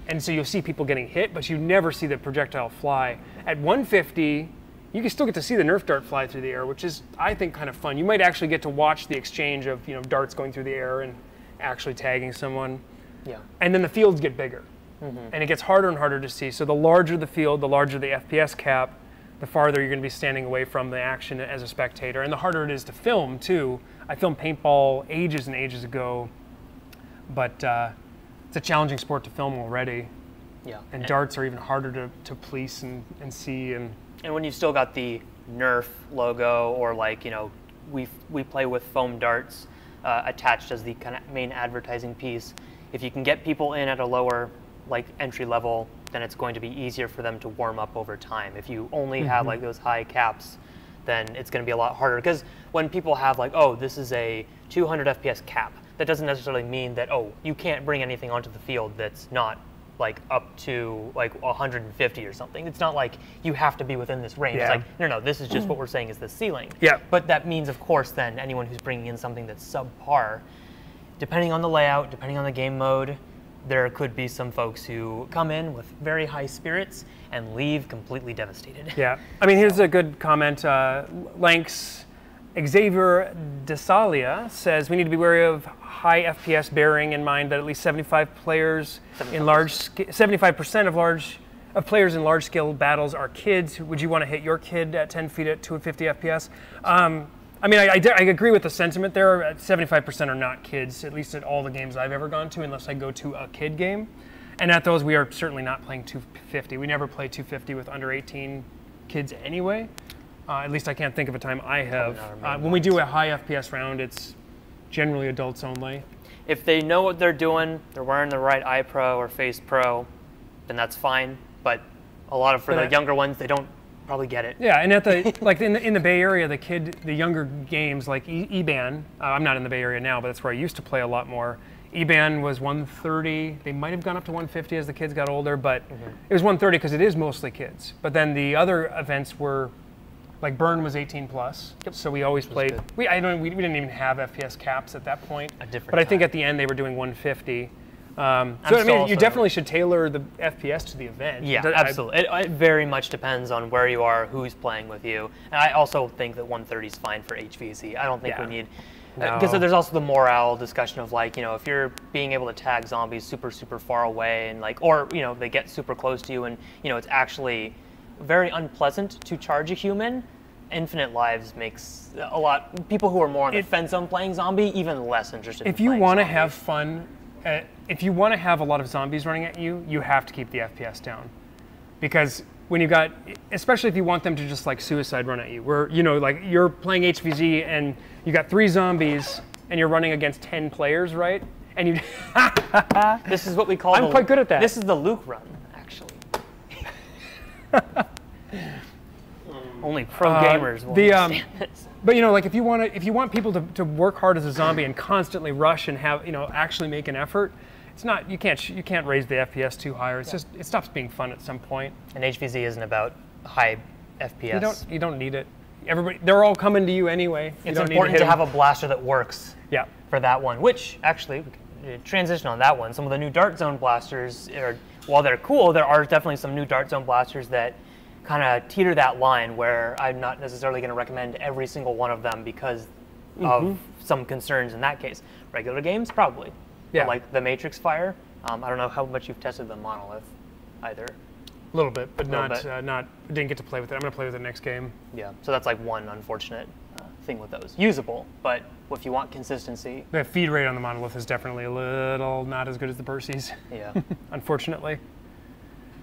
and so you'll see people getting hit, but you never see the projectile fly. At 150, you can still get to see the Nerf dart fly through the air, which is, I think, kind of fun. You might actually get to watch the exchange of you know darts going through the air and actually tagging someone. yeah And then the fields get bigger, and it gets harder and harder to see. So the larger the field, the larger the FPS cap, the farther you're going to be standing away from the action as a spectator, and the harder it is to film too. I filmed paintball ages and ages ago, but uh, it's a challenging sport to film already yeah and darts are even harder to, to police and, and see and and when you've still got the Nerf logo or like you know we we play with foam darts uh, attached as the kind of main advertising piece. If you can get people in at a lower like entry level, then it's going to be easier for them to warm up over time. If you only have like those high caps, then it's going to be a lot harder because when people have like oh this is a 200 FPS cap, that doesn't necessarily mean that oh you can't bring anything onto the field that's not like up to like 150 or something. It's not like you have to be within this range. Yeah. It's like no, no, this is just what we're saying is the ceiling. Yeah. But that means, of course, then anyone who's bringing in something that's subpar, depending on the layout, depending on the game mode, there could be some folks who come in with very high spirits and leave completely devastated. yeah i mean here's a good comment uh, lanks xavier desalia says we need to be wary of high fps bearing in mind that at least 75 players in 75%. large 75% of large of players in large scale battles are kids would you want to hit your kid at 10 feet at 250 fps um, I mean, I, I, I agree with the sentiment there. 75% are not kids, at least at all the games I've ever gone to, unless I go to a kid game. And at those, we are certainly not playing 250. We never play 250 with under 18 kids anyway. Uh, at least I can't think of a time I have. not our main Uh, when we do a high FPS round, it's generally adults only. If they know what they're doing, they're wearing the right eye pro or face pro, then that's fine. But a lot of for But the I- younger ones, they don't probably get it. Yeah, and at the like in the, in the Bay Area, the kid, the younger games like e- Eban. Uh, I'm not in the Bay Area now, but that's where I used to play a lot more. Eban was 130. They might have gone up to 150 as the kids got older, but it was 130 because it is mostly kids. But then the other events were, like Burn was 18 plus. So we always played. good. We I don't we, we didn't even have FPS caps at that point. A different But I think at the end they were doing 150. Um, so I mean, you definitely should tailor the FPS to the event. Yeah, I- absolutely. It, it very much depends on where you are, who's playing with you, and I also think that 130 is fine for HVZ. I don't think Yeah. we need because No. there's also the morale discussion of like you know if you're being able to tag zombies super super far away and like or you know they get super close to you and you know it's actually very unpleasant to charge a human. Infinite lives makes a lot. People who are more on the It- fence on playing zombie even less interested. if in you want to have fun, uh, if you want to have a lot of zombies running at you, you have to keep the FPS down, because when you got, especially if you want them to just like suicide run at you, where you know like you're playing HVZ and you got three zombies and you're running against ten players, right? And you, This is what we call. I'm the- quite good at that. This is the Luke run. Only pro Uh, gamers will the, um, understand this. but you know like if you want to, if you want people to, to work hard as a zombie and constantly rush and have you know actually make an effort, it's not you can't you can't raise the FPS too high or it's just it stops being fun at some point. And HVZ isn't about high FPS. You don't you don't need it. Everybody they're all coming to you anyway. You it's don't need important to, to, 'em. have a blaster that works yeah. for that one. Which actually, we can uh, transition on that one. Some of the new Dart Zone blasters are, while they're cool, there are definitely some new Dart Zone blasters that kind of teeter that line where I'm not necessarily going to recommend every single one of them because of Mm-hmm. some concerns in that case. Regular games, probably. Yeah. like the Matrix Fire, um, I don't know how much you've tested the Monolith either. A little bit, but Little not bit. Uh, not didn't get to play with it. I'm gonna play with it next game. Yeah, so that's like one unfortunate thing with those. Usable, but if you want consistency, The feed rate on the monolith is definitely a little not as good as the Percy's, yeah. unfortunately.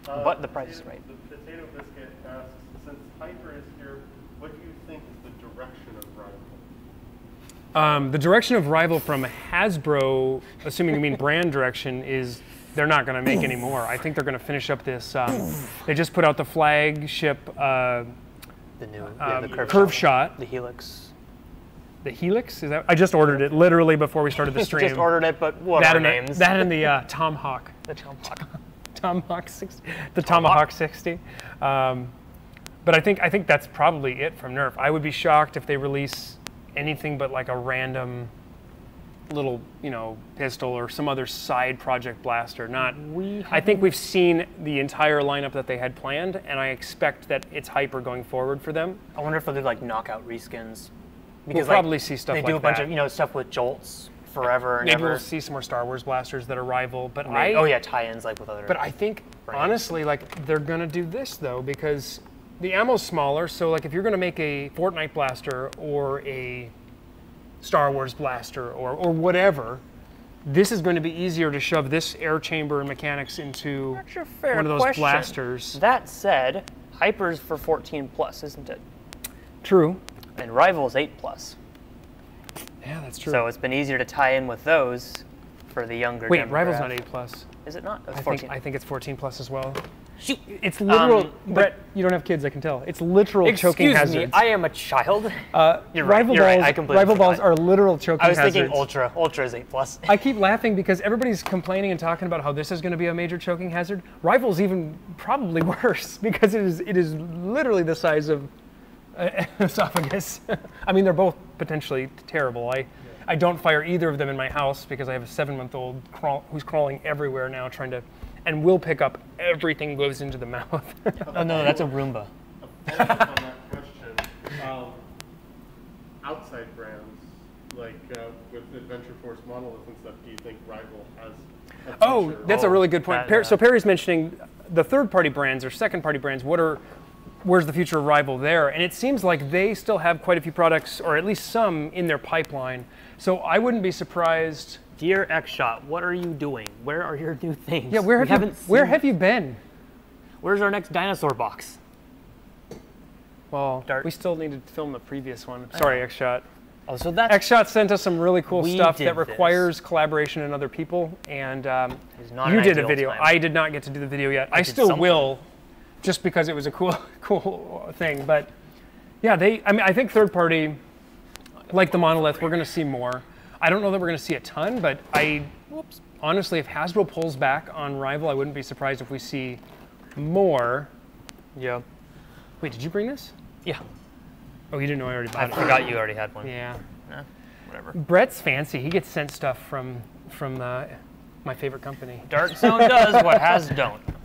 Uh, But the price is right. The potato biscuit asks, since Hyper is here, what do you think is the direction of Rival? Um, the direction of rival from Hasbro, assuming you mean brand direction, is they're not going to make any more. I think they're going to finish up this. Um, they just put out the flagship uh, The new, yeah, uh, the curve, curve shot. shot. the Helix. The Helix is that? I just ordered it literally before we started the stream. Just ordered it, but what that are and the, names? that and the uh, Tomahawk. the Tomahawk. Tomahawk 60, the Tomahawk 60. Um, but I think I think that's probably it from Nerf. I would be shocked if they release anything but like a random little, you know, pistol or some other side project blaster. Not. We I think we've seen the entire lineup that they had planned, and I expect that it's hyper going forward for them. I wonder if they'll do like knockout reskins. We'll like, probably see stuff They like do a bunch that. of you know stuff with jolts forever and Maybe ever. we'll see some more Star Wars blasters that are rival, but Maybe- I oh yeah, tie-ins like with other. But I think Brands. honestly, like they're gonna do this though because the ammo's smaller. So like if you're gonna make a Fortnite blaster or a Star Wars blaster or or whatever, this is going to be easier to shove this air chamber and mechanics into That's a fair one of those question. blasters. That said, Hyper's for 14 plus, isn't it? True. And Rival's 8 plus. Yeah, that's true. So it's been easier to tie in with those for the younger. Wait, Rival's not eight plus. Is it not? It's I 14. think I think it's 14 plus as well. Shoot. It's literal. Um, Brett, you don't have kids, I can tell. It's literal choking Excuse hazards. me, I am a child. uh, You're right, you're right, I completely rival balls are literal choking hazards. I was hazards. thinking Ultra. Ultra is 8 plus. I keep laughing because everybody's complaining and talking about how this is going to be a major choking hazard. Rival's even probably worse because it is it is literally the size of esophagus. I mean, they're both potentially terrible. I I don't fire either of them in my house because I have a seven-month-old crawl, who's crawling everywhere now, trying to, and will pick up everything goes into the mouth. oh no, that's a Roomba. follow-up on that question, um, outside brands, like uh, with Adventure Force Monolith and stuff, do you think Rival has a Oh, future? that's a really good point. that, Per- uh, so Perry's mentioning the third-party brands or second-party brands. What are, where's the future rival there? And it seems like they still have quite a few products, or at least some, in their pipeline. So I wouldn't be surprised. Dear X Shot, what are you doing? Where are your new things? Yeah, where We have you, haven't where have you been? Where's our next dinosaur box? Well, Dart. we still need to film the previous one. Sorry, X Shot. Oh, so that's X Shot sent us some really cool stuff that this. requires collaboration and other people. And um, not you did a video. time. I did not get to do the video yet. I, did still something. will, just because it was a cool, cool thing. But yeah, they. I mean, I think third party, like the monolith, we're going to see more. I don't know that we're going to see a ton, but I. Whoops. Honestly, if Hasbro pulls back on Rival, I wouldn't be surprised if we see more. yeah, Wait, did you bring this? yeah. Oh, you didn't know I already I bought it. forgot you already had one. Yeah. Eh, whatever. Brett's fancy. He gets sent stuff from from uh, my favorite company. Dart Zone does what has don't.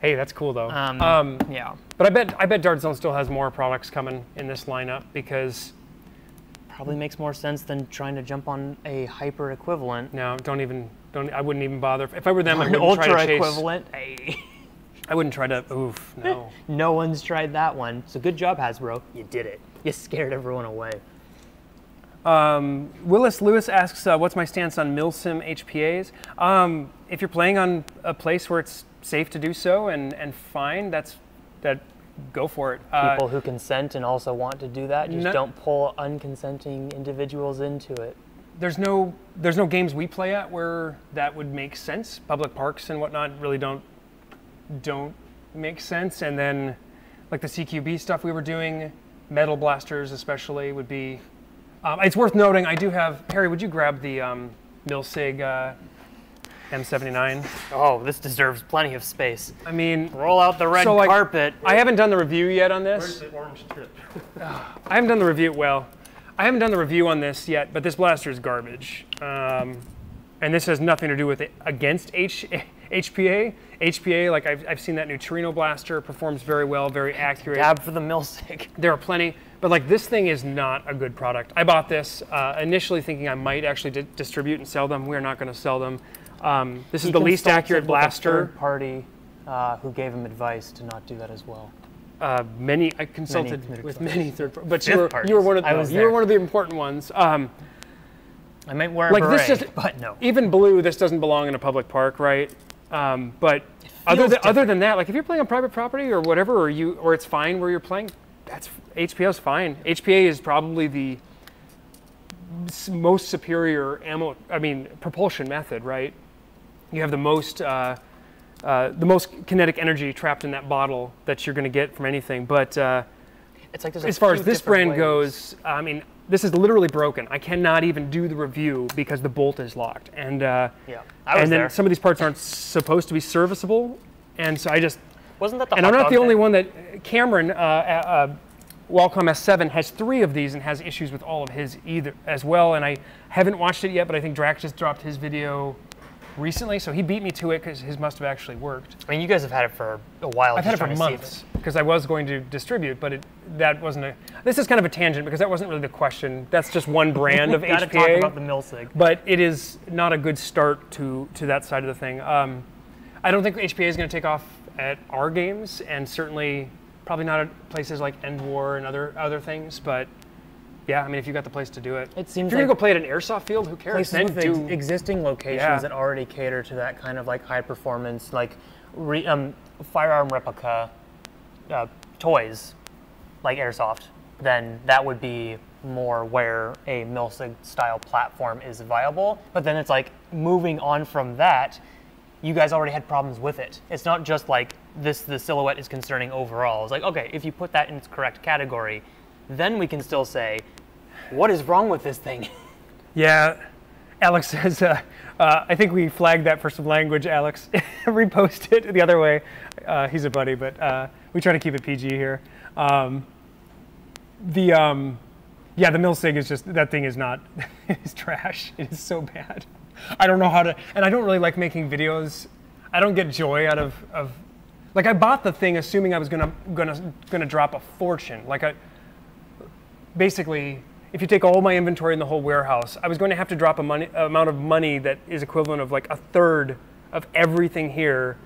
Hey, that's cool though. Um, Um, yeah. but I bet I bet Dart Zone still has more products coming in this lineup because Probably makes more sense than trying to jump on a hyper equivalent. no, don't even don't. I wouldn't even bother. If I were them, I wouldn't try ultra to chase. equivalent. Hey. I wouldn't try to. Oof, no. No one's tried that one. So good job, Hasbro. You did it. You scared everyone away. Um, Willis Lewis asks, uh, "What's my stance on Milsim HPA's?" Um, if you're playing on a place where it's safe to do so and, and fine, that's that. Go for it. Uh, People who consent and also want to do that just no- don't pull unconsenting individuals into it. there's no there's no games we play at where that would make sense. Public parks and whatnot really don't don't make sense. And then like the CQB stuff we were doing, metal blasters especially would be. Um, it's worth noting. I do have Harry. Would you grab the um, Milsig uh, M79? Oh, this deserves plenty of space. I mean, Roll out the red So, like, carpet. I haven't done the review yet on this. Where's this. the orange tip? I haven't done the review. Well, I haven't done the review on this yet, but this blaster is garbage. Um, and this has nothing to do with it against H, HPA. HPA, like I've, I've seen that neutrino blaster performs very well, very accurate. Dab for the Milsig. There are plenty, but like this thing is not a good product. I bought this uh, initially thinking I might actually di- distribute and sell them. We're not going to sell them. Um, this is the least accurate with a blaster. third party uh, who gave him advice to not do that as well. uh, many I consulted committed with parties. many third, but you were, you were parties. one of I no, was you were one of the important ones. Um, I might wear a Like, beret, this just- but no. even blue, this doesn't belong in a public park, right? Um, but other feels than, other than that, like if you're playing on private property or whatever, or you or it's fine where you're playing, that's HPA's fine. HPA is probably the most superior ammo. I mean, propulsion method, right? You have the most. Uh, uh, the most kinetic energy trapped in that bottle that you're going to get from anything. But uh, It's like there's a as far as this brand ways. goes, I mean, this is literally broken. I cannot even do the review because the bolt is locked. And uh, Yeah, I was and then there. some of these parts aren't supposed to be serviceable. And so I just, Wasn't that the and I'm not the only one that Cameron, uh, uh, Wacom S7 has three of these and has issues with all of his either as well. And I haven't watched it yet, but I think Drax just dropped his video recently, so he beat me to it because his must have actually worked. I mean, you guys have had it for a while. I've had it for trying to see if months because I was going to distribute, but it, that wasn't a. This is kind of a tangent because that wasn't really the question. That's just one brand of Got to HPA, talk about the Milsig. but it is not a good start to to that side of the thing. Um, I don't think HPA is going to take off at our games, and certainly probably not at places like Endwar and other other things. But yeah, I mean, if you've got the place to do it, It seems if you're like gonna go play at an airsoft field, who cares? Then do ex- existing locations Yeah. that already cater to that kind of like high performance, like re, um, firearm replica uh, toys, like airsoft. Then that would be more where a Milsig style platform is viable. But then it's like moving on from that. You guys already had problems with it. It's not just like this. The silhouette is concerning overall. It's like okay, if you put that in its correct category, then we can still say, what is wrong with this thing? Yeah, Alex says, uh, uh, I think we flagged that for some language, Alex. Repost it the other way. Uh, he's a buddy, but uh, we try to keep it PG here. Um, the, um, yeah, the Milsig is just, that thing is not, it's trash. It is so bad. I don't know how to, and I don't really like making videos. I don't get joy out of, of like I bought the thing assuming I was gonna, gonna, gonna drop a fortune. Like I, basically, if you take all my inventory in the whole warehouse, I was going to have to drop a money, amount of money that is equivalent of like a third of everything here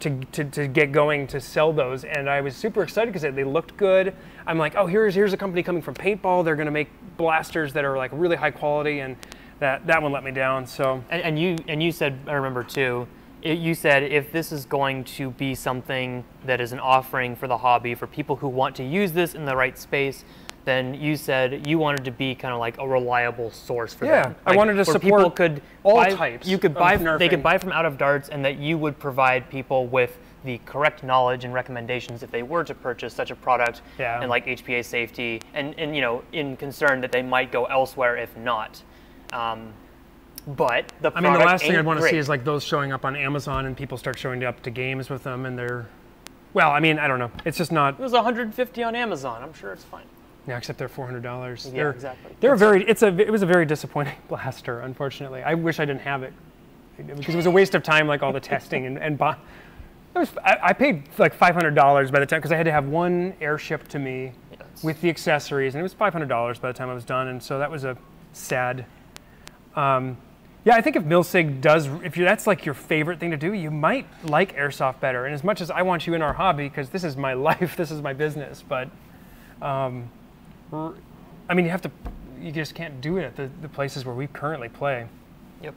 to, to, to get going to sell those. And I was super excited because they looked good. I'm like, oh, here's, here's a company coming from paintball. They're going to make blasters that are like really high quality. And that, that one let me down. So And, and you and you said I remember too. It, you said if this is going to be something that is an offering for the hobby for people who want to use this in the right space, then you said you wanted to be kind of like a reliable source for Yeah, them. I Like, wanted to where people support could all buy- types You could buy. They could buy from out of darts, and that you would provide people with the correct knowledge and recommendations if they were to purchase such a product Yeah. and like HPA safety and, and you know in concern that they might go elsewhere if not. Um, but the I mean, the last thing I'd want to see is like those showing up on Amazon and people start showing up to games with them and they're, well, I mean, I don't know. It's just not, It was 150 on Amazon. I'm sure it's fine. Yeah, except they're $400. Yeah, exactly. They're very. It's a. It was a very disappointing blaster, unfortunately. I wish I didn't have it. because it was a waste of time, like all the testing and and. Bu- it was, I, I paid like five hundred dollars by the time because I had to have one airship to me Yes. with the accessories, and it was five hundred dollars by the time I was done, and so that was a sad. Um, yeah, I think if Milsig does, if you that's like your favorite thing to do, you might like airsoft better. And as much as I want you in our hobby, because this is my life, this is my business, but, um, I mean, you have to, you just can't do it at the, the places where we currently play. Yep.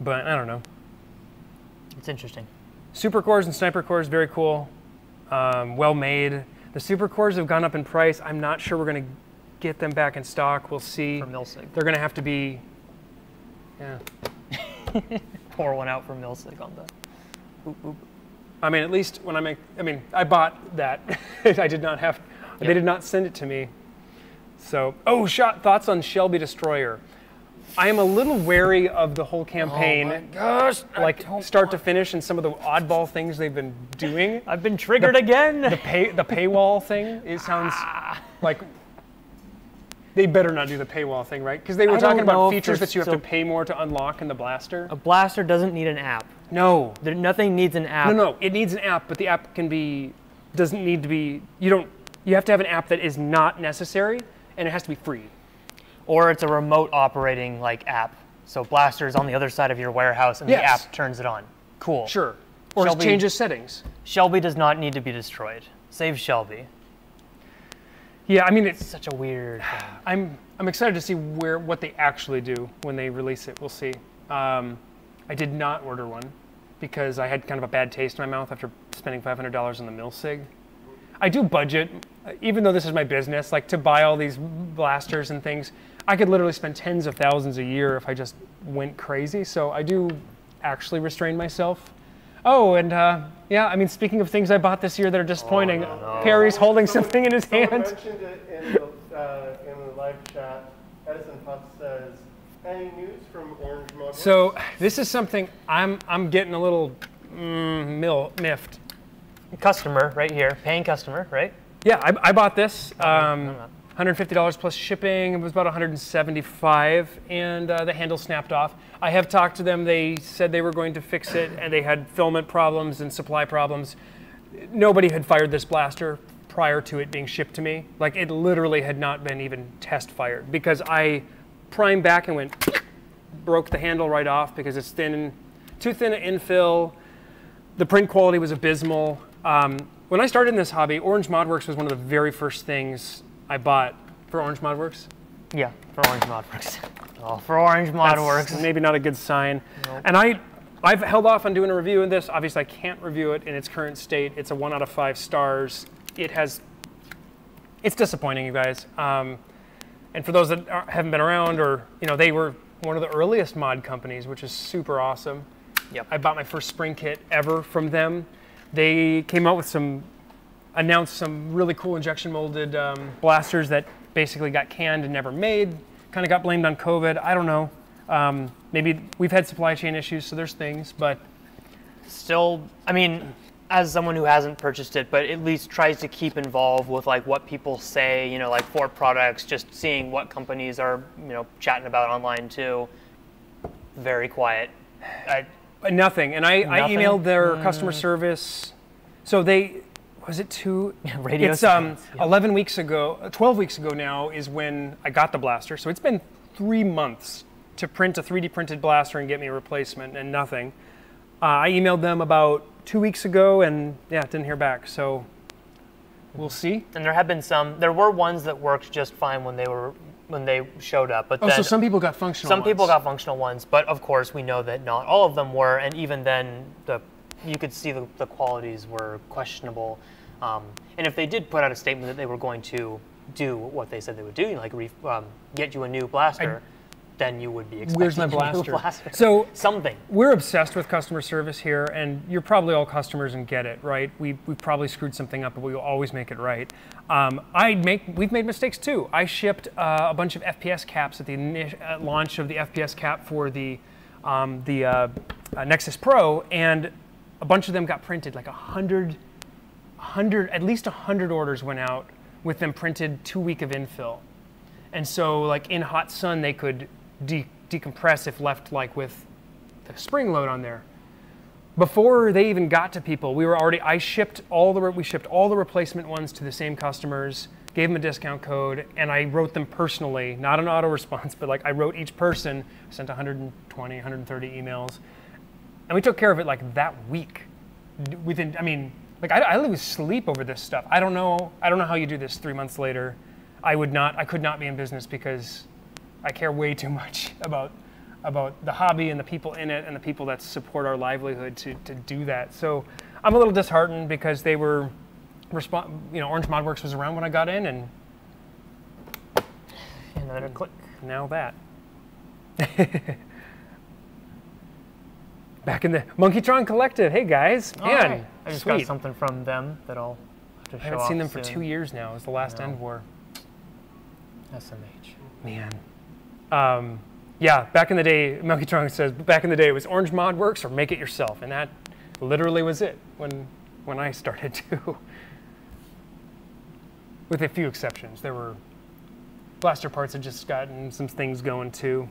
But I don't know. It's interesting. Super cores and sniper cores, very cool, um, well made. The super cores have gone up in price. I'm not sure we're going to get them back in stock. We'll see. For Milsig. They're going to have to be. Yeah. Pour one out for Milsig on the. Oop, oop. I mean, at least when I make. I mean, I bought that. I did not have. They did not send it to me. So, oh, shot thoughts on Shelby Destroyer. I am a little wary of the whole campaign, oh gosh! like start to finish, and some of the oddball things they've been doing. I've been triggered again. the pay the paywall thing. It sounds ah. like they better not do the paywall thing, right? Because they were I talking about features that you have still- to pay more to unlock in the blaster. A blaster doesn't need an app. No, There, nothing needs an app. no, no. It needs an app, but the app can be doesn't need to be. You don't. You have to have an app that is not necessary, and it has to be free. Or it's a remote operating like app. So blaster is on the other side of your warehouse, and the app turns it on. Cool. Sure. Or it Shelby- changes settings. Shelby does not need to be destroyed. Save Shelby. Yeah, I mean it's. Such a weird thing. I'm I'm excited to see where what they actually do when they release it. We'll see. Um, I did not order one because I had kind of a bad taste in my mouth after spending $500 on the Milsig. I do budget, even though this is my business, like to buy all these blasters and things. I could literally spend tens of thousands a year if I just went crazy. So I do actually restrain myself. Oh, and uh, yeah, I mean, speaking of things I bought this year that are disappointing, Perry's holding something in his hand. mentioned it in the, uh, in the live chat. Edison Puff says, any news from Orange Mod? So this is something I'm I'm getting a little mm, mil, miffed. Customer right here, paying customer, right? Yeah, I, I bought this. Um, no, no. $150 plus shipping. It was about 175, and uh, the handle snapped off. I have talked to them. They said they were going to fix it, and they had filament problems and supply problems. Nobody had fired this blaster prior to it being shipped to me. Like it literally had not been even test fired because I primed back and went broke the handle right off because it's thin, too thin an infill. The print quality was abysmal. Um, when I started in this hobby, Orange ModWorks was one of the very first things I bought for Orange ModWorks. Yeah, for Orange ModWorks. Oh, for Orange That's ModWorks. maybe not a good sign. And I, I've held off on doing a review of this. Obviously, I can't review it in its current state. It's a one out of five stars. It has, it's disappointing, you guys. Um, and for those that are, haven't been around, or you know, they were one of the earliest mod companies, which is super awesome. Yep. I bought my first spring kit ever from them. They came out with some, announced some really cool injection molded um, blasters that basically got canned and never made. Kind of got blamed on COVID. I don't know. Um, maybe we've had supply chain issues, so there's things, but Still, I mean, as someone who hasn't purchased it, but at least tries to keep involved with like what people say, you know, like for products, just seeing what companies are, you know, chatting about online too. Very quiet. I, nothing. And I, I emailed their customer service. So they, was it two? Radio It's um, yeah. 11 weeks ago, 12 weeks ago now is when I got the blaster. So it's been three months to print a 3D printed blaster and get me a replacement and nothing. Uh, I emailed them about two weeks ago and yeah, didn't hear back. So we'll see. and there have been some. There were ones that worked just fine when they were when they showed up, but Oh, so some people got functional some people got functional ones. But of course, we know that not all of them were, and even then, the you could see the, the qualities were questionable. Um, and if they did put out a statement that they were going to do what they said they would do, like re, um, get you a new blaster, then you would be expecting Where's my blaster? blaster. So something. we're obsessed with customer service here, and you're probably all customers and get it, right? We we probably screwed something up, but we will always make it right. Um, I make we've made mistakes too. I shipped uh, a bunch of FPS caps at the at launch of the FPS cap for the um, the uh, uh, Nexus Pro, and a bunch of them got printed. Like a hundred, hundred, at least a hundred orders went out with them printed two week of infill. And so, like in hot sun, they could de- decompress if left like with the spring load on there. Before they even got to people, we were already. I shipped all the we shipped all the replacement ones to the same customers, gave them a discount code, and I wrote them personally, not an auto response, but like I wrote each person, sent 120, 130 emails, and we took care of it like that week. Within, I mean, like I, I lose sleep over this stuff. I don't know. I don't know how you do this three months later. I would not. I could not be in business because I care way too much about about the hobby and the people in it and the people that support our livelihood to, to do that. So I'm a little disheartened because they were respond you know Orange Modworks was around when I got in and Another click. now that. Back in the Monkeytron Collective. Hey guys, man. I just sweet. got something from them that I'll have to show I haven't seen them off for two years now. It was the last No. Endwar. SMH. Man. Um, yeah, back in the day, Monkey Trunk says, back in the day it was Orange Mod Works or make it yourself. And that literally was it when, when I started to. With a few exceptions. There were, Blaster Parts had just gotten some things going too.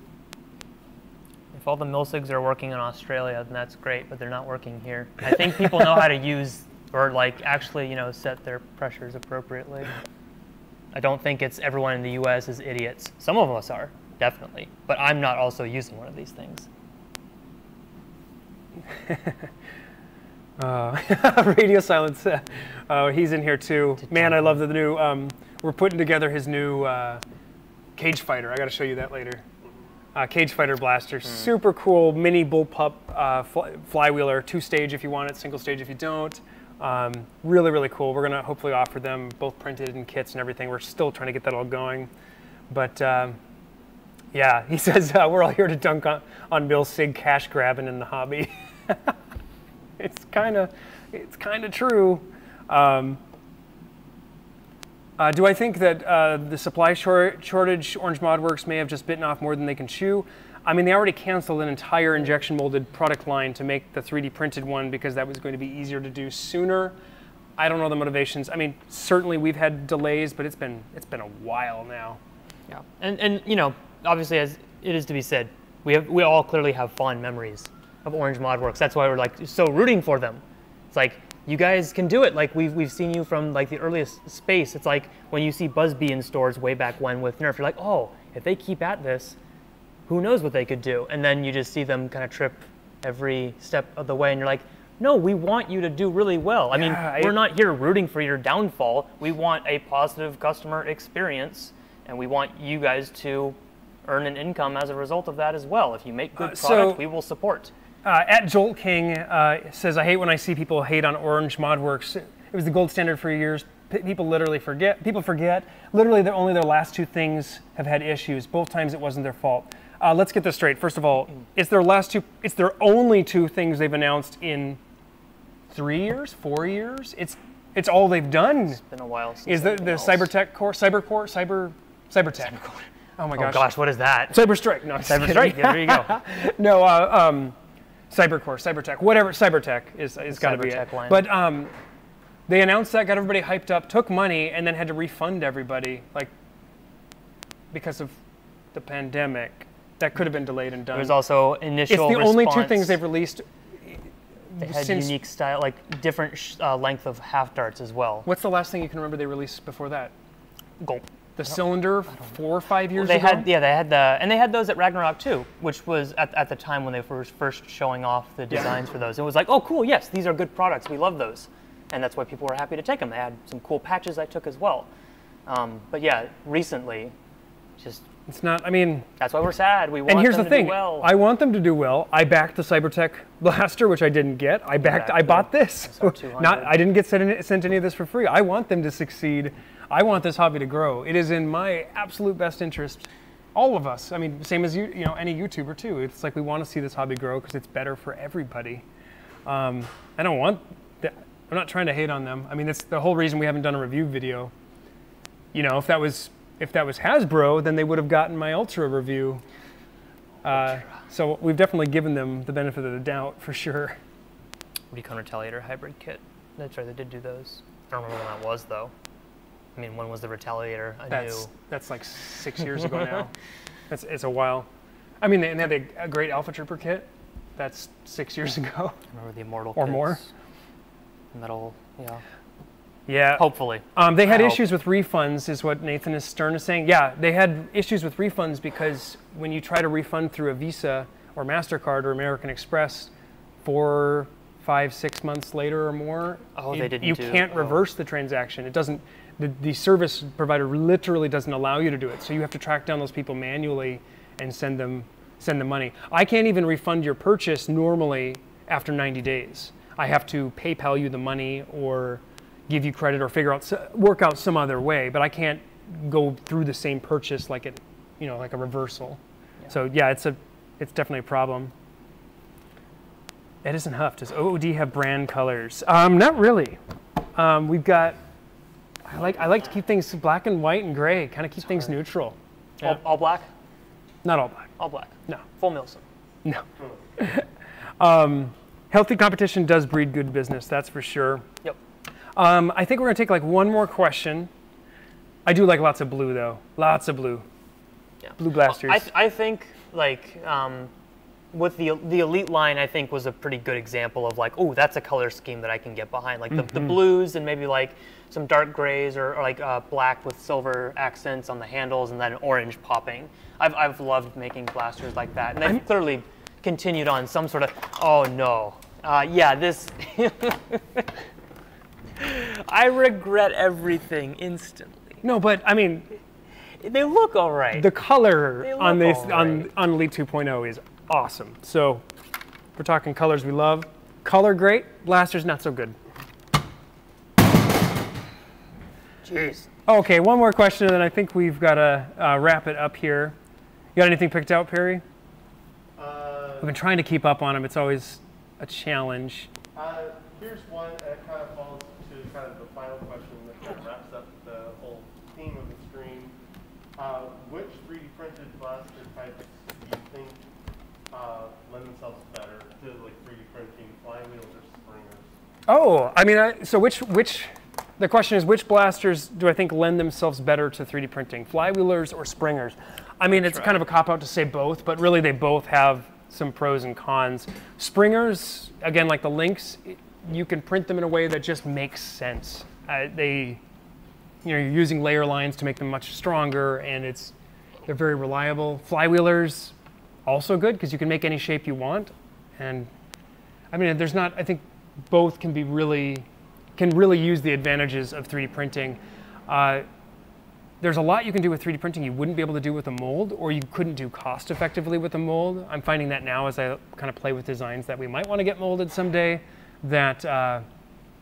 If all the milsigs are working in Australia, then that's great, but they're not working here. I think people know how to use or like actually, you know, set their pressures appropriately. I don't think it's everyone in the U.S. is idiots. Some of us are definitely, but I'm not also using one of these things. Uh, Radio Silence, uh, uh, he's in here too. Man, I love the new, um, we're putting together his new uh, Cage Fighter. I got to show you that later. Uh, Cage Fighter Blaster, super cool mini bullpup uh, fly- flywheeler, two stage if you want it, single stage if you don't. Um, really, really cool. We're gonna hopefully offer them both printed in kits and everything. We're still trying to get that all going, but um, yeah, he says uh, we're all here to dunk on, on Milsig cash grabbing in the hobby. it's kind of it's kind of true. Um, uh, do I think that uh, the supply shor- shortage, Orange ModWorks may have just bitten off more than they can chew? I mean, they already canceled an entire injection molded product line to make the 3D printed one because that was going to be easier to do sooner. I don't know the motivations. I mean, certainly we've had delays, but it's been it's been a while now. Yeah, and and you know, obviously, as it is to be said, we have we all clearly have fond memories of Orange ModWorks. That's why we're like so rooting for them. It's like you guys can do it. Like we've we've seen you from like the earliest space. It's like when you see Buzzbee in stores way back when with Nerf. You're like, oh, if they keep at this, who knows what they could do? And then you just see them kind of trip every step of the way, and you're like. No, we want you to do really well. I mean, Yeah, I- we're not here rooting for your downfall. We want a positive customer experience, and we want you guys to earn an income as a result of that as well. If you make good Uh, product, so- we will support. Uh, at Jolt King uh, says, I hate when I see people hate on Orange ModWorks. It was the gold standard for years. P- people literally forget. People forget. Literally, their, only their last two things have had issues. Both times it wasn't their fault. Uh, let's get this straight. First of all, it's their last two. It's their only two things they've announced in three years, four years. It's it's all they've done. It's been a while since. Is the the else. Cybertech core, Cybercore, Cyber, Cybertech? Oh my Oh gosh. gosh, what is that? Cyber Strike. No, Cyber. Strike. Yeah, there you go. No, uh, um, Cybercore, Cybertech, whatever. Cybertech is is got to be it. Cybertech line. But um, they announced that, got everybody hyped up, took money, and then had to refund everybody, like because of the pandemic. That could have been delayed and done. There's also initial. it's the only two things they've released. They had unique style, like different sh- uh, length of half darts as well. What's the last thing you can remember they released before that? Gulp. The cylinder, four or five years They ago. had, yeah, they had the, and they had those at Ragnarok too, which was at, at the time when they were first showing off the designs for those. It was like, oh, cool, yes, these are good products. We love those, and that's why people were happy to take them. They had some cool patches I took as well. Um, but yeah, recently, just It's not. I mean, that's why we're sad. We want and here's the thing. do well. I want them to do well. I backed the Cybertech blaster, which I didn't get. I backed. I bought this. Not. I didn't get sent any, sent any of this for free. I want them to succeed. I want this hobby to grow. It is in my absolute best interest. All of us. I mean, same as you. You know, any YouTuber too. It's like we want to see this hobby grow because it's better for everybody. Um, I don't want. The, I'm not trying to hate on them. I mean, that's the whole reason we haven't done a review video. You know, if that was if that was Hasbro, then they would have gotten my Ultra review. Uh, so we've definitely given them the benefit of the doubt for sure. Recon Retaliator hybrid kit. That's right, they did do those. I don't remember when that was though. I mean, when was the Retaliator? I That's knew. that's like six years ago now. That's it's a while. I mean, they, and they had a, a great Alpha Trooper kit That's six years ago. Remember the immortal Or more. Pits, Metal, yeah. Yeah. Hopefully. Um, they had I hope. issues with refunds, is what Nathan is Stern is saying. Yeah, they had issues with refunds because when you try to refund through a Visa or Mastercard or American Express, four, five, six months later or more, Oh, you, they didn't you do- can't oh. reverse the transaction. It doesn't. The, the service provider literally doesn't allow you to do it. So you have to track down those people manually and send them send them money. I can't even refund your purchase normally after 90 days. I have to PayPal you the money or give you credit or figure out work out some other way, but I can't go through the same purchase like it, you know, like a reversal. So yeah, it's a it's definitely a problem. Edison Huff, does OOD have brand colors? Um, not really. Um, we've got. I like I like to keep things black and white and gray. Kind of keep things neutral. Yeah. All, all black? Not all black. All black. No. Full Milsim. No. um, healthy competition does breed good business. That's for sure. Yep. Um, I think we're gonna take like one more question. I do like lots of blue though. Lots of blue. Yeah. Blue blasters. I, th- I think like um, with the the elite line, I think was a pretty good example of like, oh, that's a color scheme that I can get behind. Like the, Mm-hmm. the blues and maybe like some dark grays or, or like uh, black with silver accents on the handles and then orange popping. I've I've loved making blasters like that, and they've clearly continued on some sort of. Oh no. Uh, yeah, this. I regret everything instantly. no, but I mean They look all right. the color on this all on right. on Elite 2.0 is awesome. So we're talking colors we love. Color great, blasters not so good. Jeez. Okay, one more question, and then I think we've got to uh, wrap it up here. You got anything picked out, Perry? Uh, I've been trying to keep up on them. It's always a challenge. Uh, here's one, and it kind of falls to kind of the final question that kind of wraps up the whole theme of the stream. Uh, which 3D printed blaster types do you think uh, lend themselves better to like 3D printing flywheels or springers? Oh, I mean, I, so which which the question is which blasters do I think lend themselves better to 3D printing, flywheelers or springers? I mean, it's kind of a cop out to say both, but really they both have some pros and cons. Springers, again, like the Lynx, you can print them in a way that just makes sense. Uh, they, you know, you're using layer lines to make them much stronger, and it's they're very reliable. Flywheelers, also good because you can make any shape you want, and I mean, there's not. I think both can be really, can really use the advantages of 3D printing. Uh, there's a lot you can do with 3D printing you wouldn't be able to do with a mold, or you couldn't do cost effectively with a mold. I'm finding that now as I kind of play with designs that we might want to get molded someday, that uh,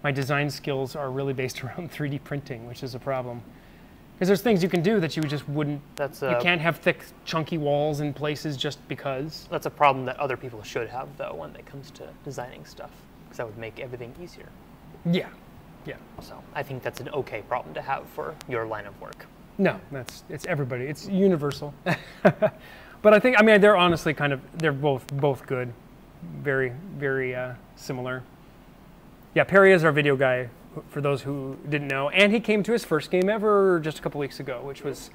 my design skills are really based around 3D printing, which is a problem. Because there's things you can do that you just wouldn't. That's you can't have thick, chunky walls in places just because. that's a problem that other people should have though when it comes to designing stuff, because that would make everything easier. Yeah, yeah. So I think that's an okay problem to have for your line of work. No, that's it's everybody. It's universal. but I think I mean they're honestly kind of they're both both good, very very uh, similar. Yeah, Perry is our video guy. For those who didn't know, and he came to his first game ever just a couple weeks ago, which was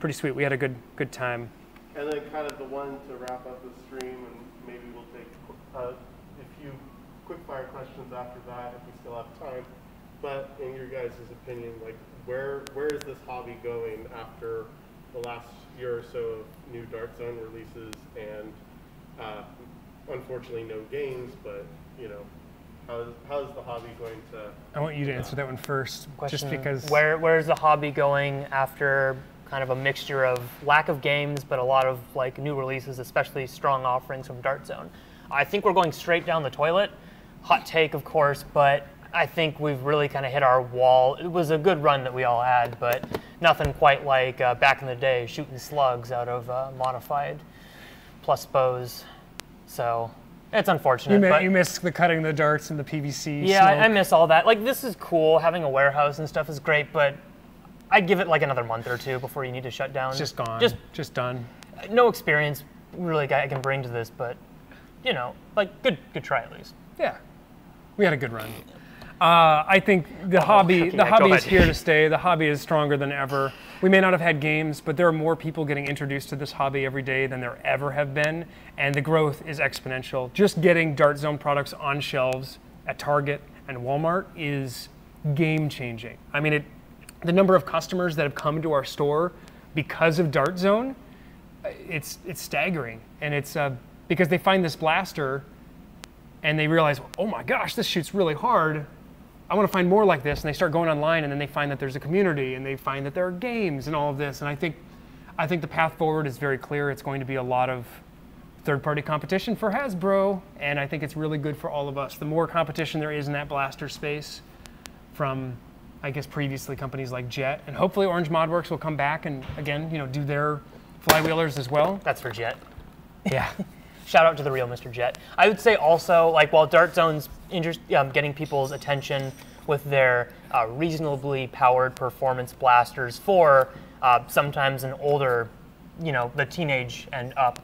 pretty sweet. We had a good good time. And then kind of the one to wrap up the stream, and maybe we'll take uh, a few quick fire questions after that if we still have time. But in your guys' opinion, like where where is this hobby going after the last year or so of new Dart Zone releases and uh, unfortunately no games, but you know, how's how's the hobby going to I want you to answer that one first, question, just because. where where's the hobby going after kind of a mixture of lack of games, but a lot of like new releases, especially strong offerings from Dart Zone. I think we're going straight down the toilet. Hot take, of course, but I think we've really kind of hit our wall. It was a good run that we all had, but nothing quite like uh, back in the day shooting slugs out of uh, modified plus bows. So it's unfortunate. you, mi- but you miss the cutting the darts and the PVC. yeah, I, I miss all that. Like this is cool. Having a warehouse and stuff is great, but I'd give it like another month or two before you need to shut down. It's just gone. Just just done. no experience really I can bring to this, but you know, like good good try at least. Yeah, we had a good run. Uh, I think the hobby okay, the hobby is here to stay. The hobby is stronger than ever. we may not have had games, but there are more people getting introduced to this hobby every day than there ever have been, and the growth is exponential. Just getting Dart Zone products on shelves at Target and Walmart is game changing. I mean, it, the number of customers that have come to our store because of Dart Zone, it's it's staggering, and it's uh, because they find this blaster and they realize, oh my gosh, this shoots really hard. I want to find more like this, and they start going online, and then they find that there's a community, and they find that there are games and all of this. And I think, I think the path forward is very clear. It's going to be a lot of third-party competition for Hasbro, and I think it's really good for all of us. The more competition there is in that blaster space, from I guess previously companies like Jet, and hopefully Orange Modworks will come back and again, you know, do their flywheelers as well. That's for Jet. Yeah. Shout out to the real Mr. Jet. I would say also, like, while Dart Zone's um, getting people's attention with their uh, reasonably powered performance blasters for uh, sometimes an older, you know, the teenage and up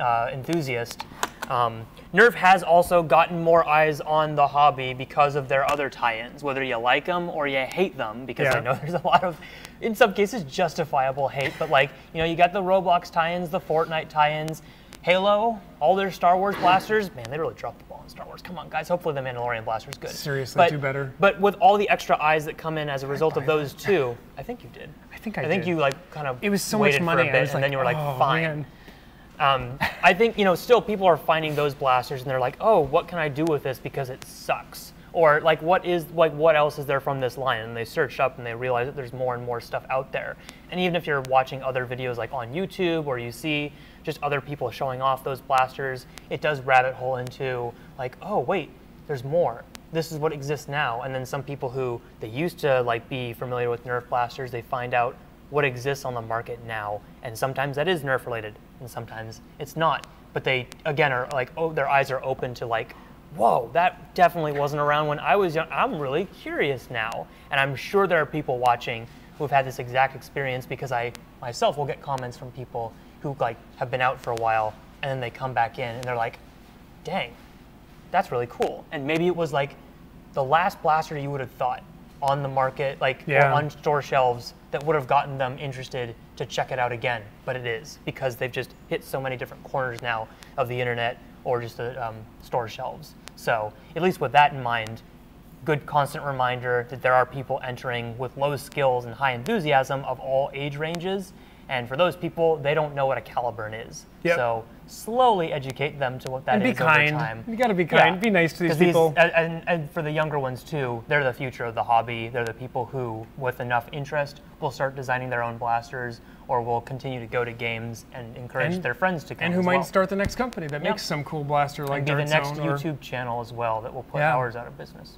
uh, enthusiast, um, Nerf has also gotten more eyes on the hobby because of their other tie-ins, whether you like them or you hate them, because Yeah. I know there's a lot of, in some cases, justifiable hate. But like, you know, you got the Roblox tie-ins, the Fortnite tie-ins, Halo, all their Star Wars blasters. Man, they really dropped in Star Wars. Come on, guys. Hopefully, the Mandalorian blaster's good. Seriously, but, do better. But with all the extra eyes that come in as a result of those two, I think you did. I think I I think did. you like kind of It was so much for a money. bit, and like, then you were like, oh, fine. Um, I think you know still people are finding those blasters and they're like, oh, what can I do with this because it sucks, or like what is like what else is there from this line? And they search up and they realize that there's more and more stuff out there. And even if you're watching other videos like on YouTube or you see just other people showing off those blasters, it does rabbit hole into like, oh wait, there's more. This is what exists now. And then some people who they used to like be familiar with Nerf blasters, they find out what exists on the market now. And sometimes that is Nerf related, and sometimes it's not. But they again are like, oh, their eyes are open to like, whoa, that definitely wasn't around when I was young. I'm really curious now, and I'm sure there are people watching who've had this exact experience because I myself will get comments from people who like have been out for a while and then they come back in and they're like, dang, that's really cool. And maybe it was like the last blaster you would have thought on the market, like Yeah. on store shelves, that would have gotten them interested to check it out again. But it is because they've just hit so many different corners now of the internet or just the um, store shelves. So at least with that in mind, good constant reminder that there are people entering with low skills and high enthusiasm of all age ranges. And for those people, they don't know what a caliburn is. Yep. So slowly educate them to what that And is be kind. over time. You gotta be kind. Be nice to these people. and, and, and for the younger ones too, they're the future of the hobby. They're the people who, with enough interest, will start designing their own blasters or will continue to go to games and encourage And- their friends to come. and who might well. start the next company that Yep. makes some cool blaster like and be the next Zone or- YouTube channel as well that will put Yeah. ours out of business.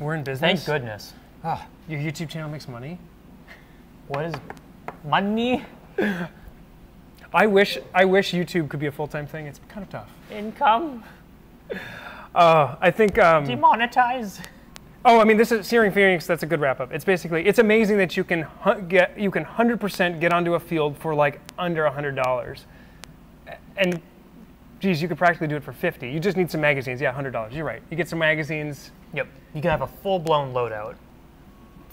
We're in business. Thank goodness. Ah, your YouTube channel makes money. What is money? I wish I wish YouTube could be a full time thing. It's kind of tough. Income? Uh, I think. Um, Demonetize? oh, I mean, this is Searing Phoenix. That's a good wrap up. It's basically it's amazing that you can get you can hundred percent get onto a field for like under a hundred dollars, and geez, you could practically do it for fifty. You just need some magazines. Yeah, hundred dollars. You're right. You get some magazines. Yep. You can have a full blown loadout.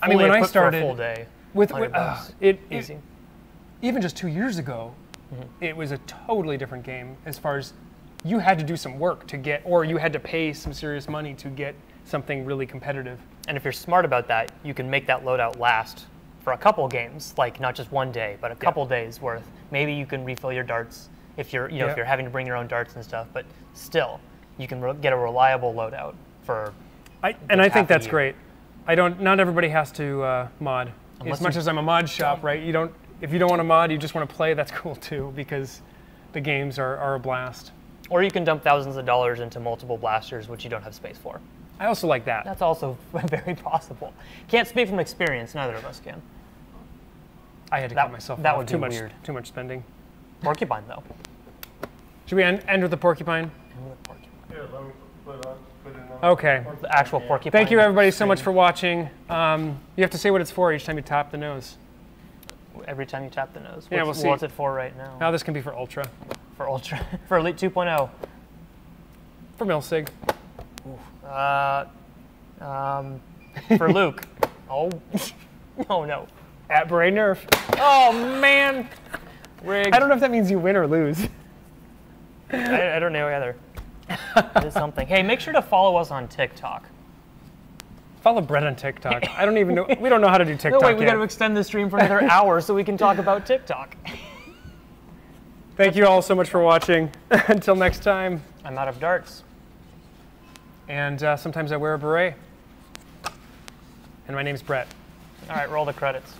I mean, when I equipped for a started full day. With, with uh, it, it even just two years ago, it was a totally different game as far as you had to do some work to get, or you had to pay some serious money to get something really competitive. And if you're smart about that, you can make that loadout last for a couple games, like not just one day, but a couple days worth. Maybe you can refill your darts if you're, you know, Yeah. if you're having to bring your own darts and stuff. But still, you can re- get a reliable loadout for. I, and I think that's great. I don't. Not everybody has to uh, mod. Unless as much as I'm a mod shop, right? You don't. If you don't want to mod, you just want to play. That's cool too, because the games are, are a blast. Or you can dump thousands of dollars into multiple blasters, which you don't have space for. I also like that. That's also very possible. Can't speak from experience. Neither of us can. I had to that- cut myself that off. would too be much. weird. Too much spending. Porcupine though. Should we end, end with the porcupine? Here, let me put put it on. Okay. The actual porcupine. Thank you, everybody, so much for watching. Um, you have to say what it's for each time you tap the nose. Every time you tap the nose. Yeah, we'll see. What's it for right now? Now this can be for Ultra, For Ultra. for Elite oh. 2.0. for Milsig. Uh, um, for Luke. Oh, no, no. At Beret Nerf. Oh man, rigged. I don't know if that means you win or lose. I, I don't know either. It is something. Hey, make sure to follow us on TikTok. Follow Brett on TikTok. I don't even know. We don't know how to do TikTok. No, wait, we got to extend the stream for another hour so we can talk about TikTok. Thank you all so much for watching. Until next time. I'm out of darts. And uh, sometimes I wear a beret. And my name's Brett. All right, roll the credits.